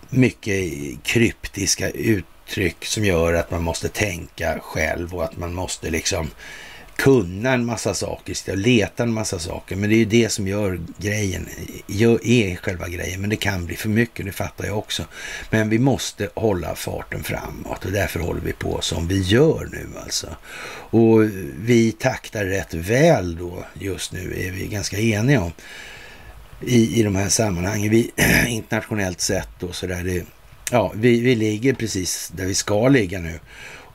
mycket kryptiska uttryck som gör att man måste tänka själv och att man måste liksom kunna en massa saker, sitta och leta en massa saker. Men det är ju det som gör grejen, är själva grejen. Men det kan bli för mycket, det fattar jag också. Men vi måste hålla farten framåt och därför håller vi på som vi gör nu alltså. Och vi taktar rätt väl då just nu, är vi ganska eniga om. I, i de här sammanhangen, vi, internationellt sett och sådär. Ja, vi, vi ligger precis där vi ska ligga nu.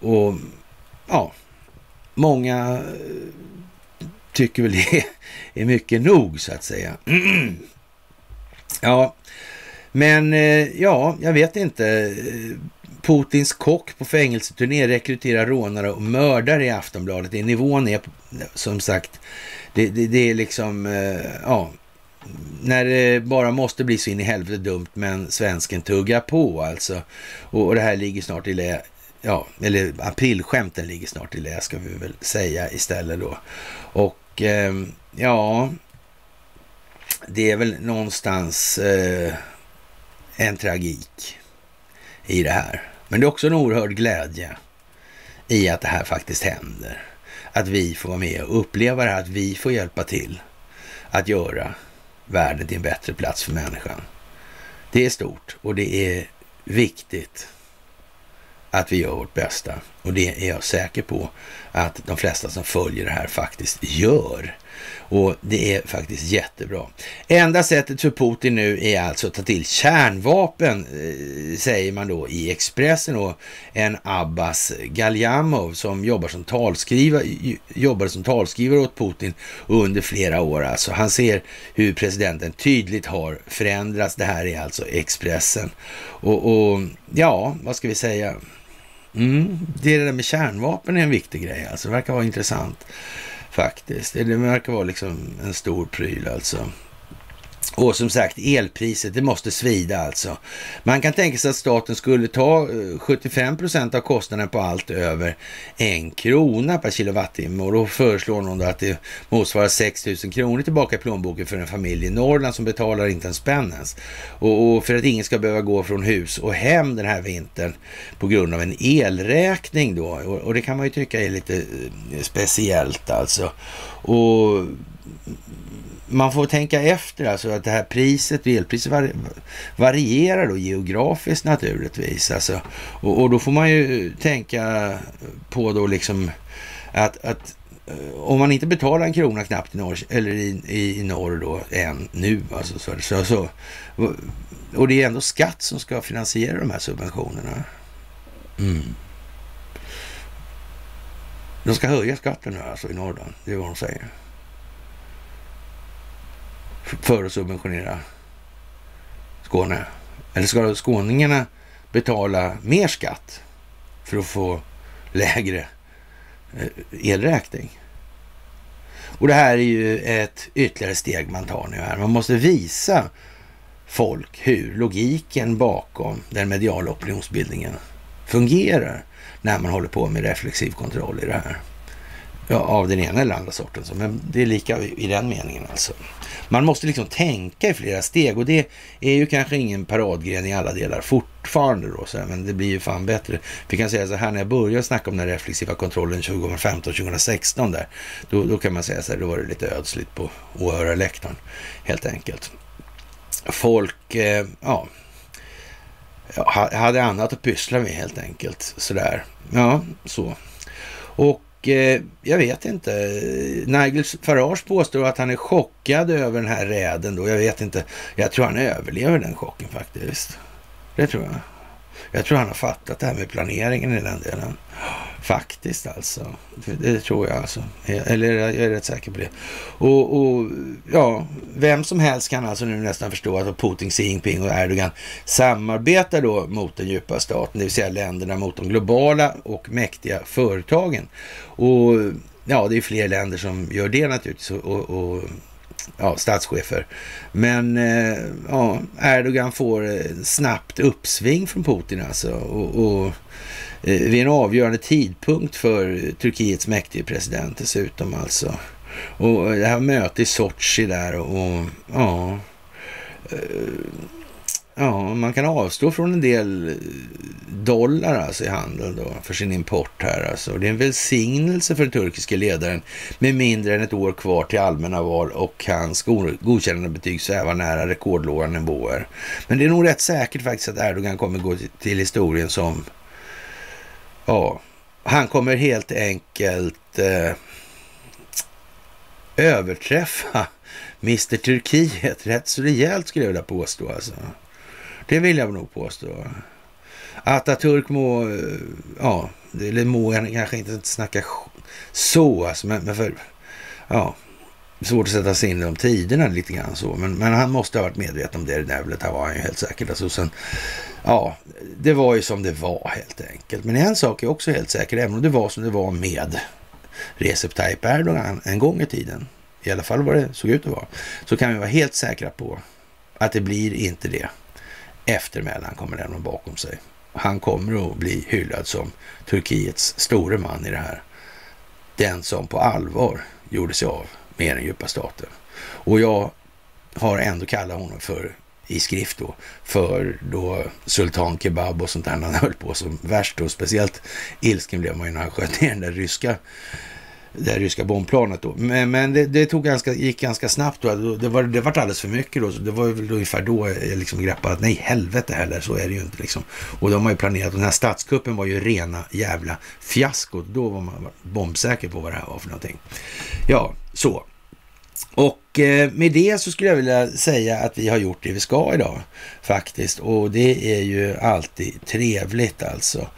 Och ja, många eh, tycker väl det är mycket nog så att säga. Ja, men eh, ja, jag vet inte. Eh, Putins kock på fängelseturné rekryterar rånare och mördare i Aftonbladet. Det Nivån är som sagt, det, det, det är liksom, ja, när det bara måste bli så in i helvete dumt, men svensken tuggar på alltså. Och, och det här ligger snart i lä ja, eller aprilskämten ligger snart i lä ska vi väl säga istället då. Och eh, ja, det är väl någonstans eh, en tragik i det här. Men det är också en oerhörd glädje i att det här faktiskt händer. Att vi får vara med och uppleva det här, att vi får hjälpa till att göra världen till en bättre plats för människan. Det är stort och det är viktigt att vi gör vårt bästa. Och det är jag säker på att de flesta som följer det här faktiskt gör. Och det är faktiskt jättebra. Enda sättet för Putin nu är alltså att ta till kärnvapen, eh, säger man då i Expressen. Och en Abbas Galjamov som jobbar som talskrivare, jobbade som talskrivare åt Putin under flera år. Alltså. Han ser hur presidenten tydligt har förändrats. Det här är alltså Expressen. Och, och ja, vad ska vi säga? Mm, det där med kärnvapen är en viktig grej alltså. Det verkar vara intressant faktiskt. Det verkar vara liksom en stor pryl alltså. Och som sagt, elpriset, det måste svida alltså. Man kan tänka sig att staten skulle ta eh, 75 procent av kostnaden på allt över en krona per kilowattimme och då föreslår någon då att det motsvarar 6 000 kronor tillbaka i plånboken för en familj i Norrland som betalar inte en spänn ens. Och, och för att ingen ska behöva gå från hus och hem den här vintern på grund av en elräkning då. Och, och det kan man ju tycka är lite eh, speciellt alltså. Och man får tänka efter alltså att det här priset, elpriset varierar då geografiskt naturligtvis. Alltså, och, och, då får man ju tänka på då liksom att, att eh, om man inte betalar en krona knappt i norr, eller i, i norr då än nu, alltså, så, så, så, och det är ändå skatt som ska finansiera de här subventionerna. Mm. De ska höja skatten nu alltså i norr då, det är vad de säger för att subventionera Skåne? Eller ska skåningarna betala mer skatt för att få lägre eh, elräkning? Och det här är ju ett ytterligare steg man tar nu här. Man måste visa folk hur logiken bakom den mediala opinionsbildningen fungerar när man håller på med reflexiv kontroll i det här. Ja, av den ena eller andra sorten. Men det är lika i den meningen alltså. Man måste liksom tänka i flera steg och det är ju kanske ingen paradgren i alla delar fortfarande då, så här, men det blir ju fan bättre. Vi kan säga så här, när jag började snacka om den reflexiva kontrollen 2015-2016 där, då, då kan man säga så här, då var det lite ödsligt på åhörarläktaren helt enkelt. Folk, eh, ja, hade annat att pyssla med helt enkelt. Sådär. Ja, så. Och Eh, jag vet inte. Nigel Farage påstår att han är chockad över den här räden då. Jag vet inte. Jag tror han överlever den chocken faktiskt. Det tror jag. Jag tror han har fattat det här med planeringen i den delen. Faktiskt alltså. Det tror jag alltså. Eller jag är rätt säker på det. Och, och, ja, vem som helst kan alltså nu nästan förstå att Putin, Xi Jinping och Erdogan samarbetar då mot den djupa staten, det vill säga länderna mot de globala och mäktiga företagen. Och ja, det är fler länder som gör det naturligtvis och, och ja, statschefer. Men eh, ja, Erdogan får eh, snabbt uppsving från Putin alltså. Och, och eh, vid en avgörande tidpunkt för Turkiets mäktige president dessutom alltså. Och det här mötet i Sochi där och, och ja. Ja, man kan avstå från en del dollar alltså i handeln då för sin import här alltså. Det är en välsignelse för den turkiska ledaren med mindre än ett år kvar till allmänna val och hans godkännande betyg svävar nära rekordlåga nivåer. Men det är nog rätt säkert faktiskt att Erdogan kommer gå till historien som, ja, han kommer helt enkelt eh, överträffa Mr Turkiet rätt så rejält skulle jag vilja påstå alltså. Det vill jag nog påstå. Atatürk må, eh, ja, eller må jag kanske inte snacka så, alltså, men, men för, ja, svårt att sätta sig in i de tiderna lite grann så. Men, men han måste ha varit medveten om det, det där det var han ju helt säkert. Alltså, sen, ja, det var ju som det var helt enkelt. Men en sak är också helt säker, även om det var som det var med Recep Tayyip Erdogan en gång i tiden, i alla fall vad det såg ut att vara, så kan vi vara helt säkra på att det blir inte det eftermälan kommer lämna bakom sig. han kommer att bli hyllad som Turkiets store man i det här. Den som på allvar gjorde sig av med den djupa staten. Och jag har ändå kallat honom för i skrift då, för då Sultan Kebab och sånt där han höll på som värst och speciellt ilsken blev man ju när han sköt ner den där ryska det ryska bombplanet då. Men, men det, det, tog ganska, gick ganska snabbt då. Det var, det var alldeles för mycket då. Så det var väl ungefär då jag liksom greppade att nej, helvete heller, så är det ju inte liksom. Och de har ju planerat, och den här statskuppen var ju rena jävla fiaskot. Då var man bombsäker på vad det här var för någonting. Ja, så. Och eh, med det så skulle jag vilja säga att vi har gjort det vi ska idag faktiskt. Och det är ju alltid trevligt alltså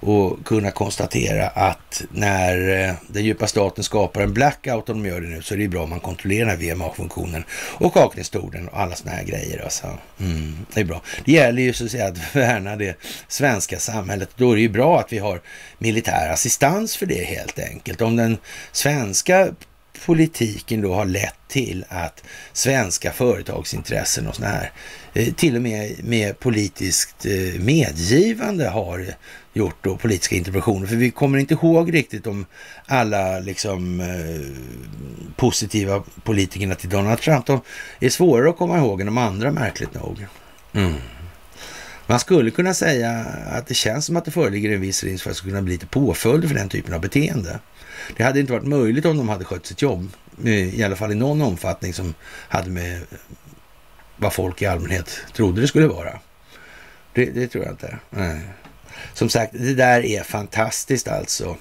och kunna konstatera att när eh, den djupa staten skapar en blackout, om de gör det nu, så är det bra om man kontrollerar VMA-funktionen och kaknestolen och alla sådana här grejer. Alltså. Mm, det är bra. Det gäller ju så att säga att värna det svenska samhället. Då är det ju bra att vi har militär assistans för det helt enkelt. Om den svenska politiken då har lett till att svenska företagsintressen och sådana här, eh, till och med med politiskt eh, medgivande har gjort då politiska interventioner. För vi kommer inte ihåg riktigt om alla liksom eh, positiva politikerna till Donald Trump. De är svårare att komma ihåg än de andra märkligt nog. Mm. Man skulle kunna säga att det känns som att det föreligger en viss risk för att det skulle kunna bli lite påföljder för den typen av beteende. Det hade inte varit möjligt om de hade skött sitt jobb, eh, i alla fall i någon omfattning som hade med vad folk i allmänhet trodde det skulle vara. Det, det tror jag inte. Nej. Som sagt, det där är fantastiskt alltså.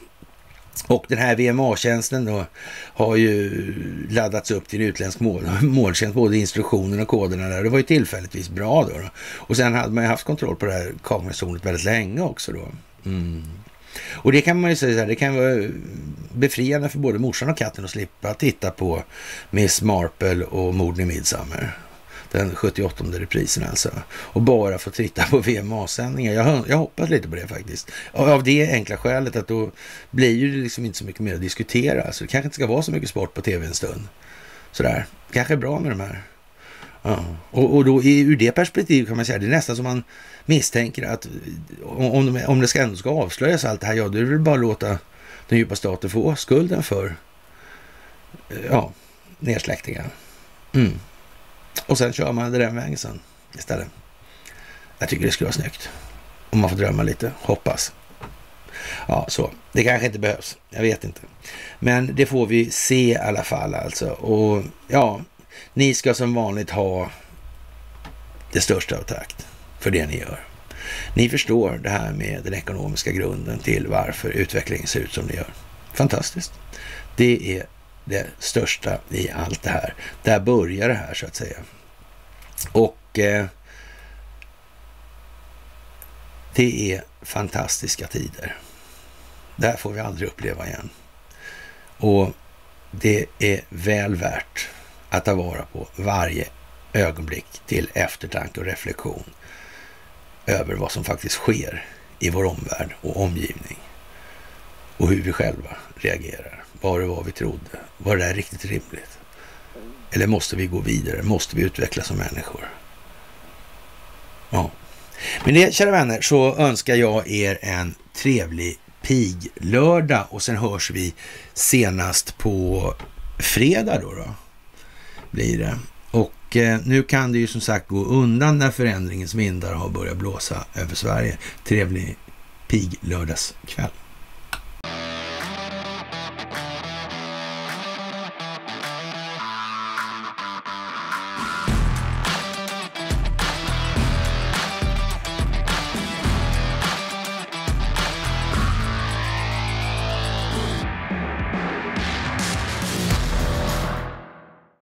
Och den här VMA-tjänsten då har ju laddats upp till utländsk mål, måltjänst, både instruktionen och koderna där. Det var ju tillfälligtvis bra då. då. Och sen hade man ju haft kontroll på det här kamerzonet väldigt länge också då. Mm. Och det kan man ju säga, så här, det kan vara befriande för både morsan och katten att slippa titta på Miss Marple och morden i Midsummer den 78 reprisen alltså. Och bara få titta på VMA-sändningar. Jag, jag hoppas lite på det faktiskt. Av det enkla skälet att då blir ju det liksom inte så mycket mer att diskutera. Alltså, det kanske inte ska vara så mycket sport på tv en stund. Sådär. Kanske är bra med de här. Ja. Och, och då ur det perspektivet kan man säga, det är nästan som man misstänker att om, de, om det ska ändå ska avslöjas allt det här, ja då är det väl bara att låta den djupa staten få skulden för eh, ja, nedsläckningen. Mm. Och sen kör man det den vägen sen istället. Jag tycker det skulle vara snyggt. Om man får drömma lite, hoppas. Ja, så. Det kanske inte behövs. Jag vet inte. Men det får vi se i alla fall alltså. Och ja, ni ska som vanligt ha det största av takt för det ni gör. Ni förstår det här med den ekonomiska grunden till varför utvecklingen ser ut som det gör. Fantastiskt. Det är det största i allt det här. Där börjar det här så att säga. Och eh, det är fantastiska tider. Det här får vi aldrig uppleva igen. Och det är väl värt att ta vara på varje ögonblick till eftertanke och reflektion över vad som faktiskt sker i vår omvärld och omgivning och hur vi själva reagerar. Var det var vi trodde? Var det där riktigt rimligt? Eller måste vi gå vidare? Måste vi utvecklas som människor? Ja. Med det, kära vänner, så önskar jag er en trevlig piglördag. och sen hörs vi senast på fredag då. då blir det. Och eh, nu kan det ju som sagt gå undan när förändringens vindar har börjat blåsa över Sverige. Trevlig piglördagskväll.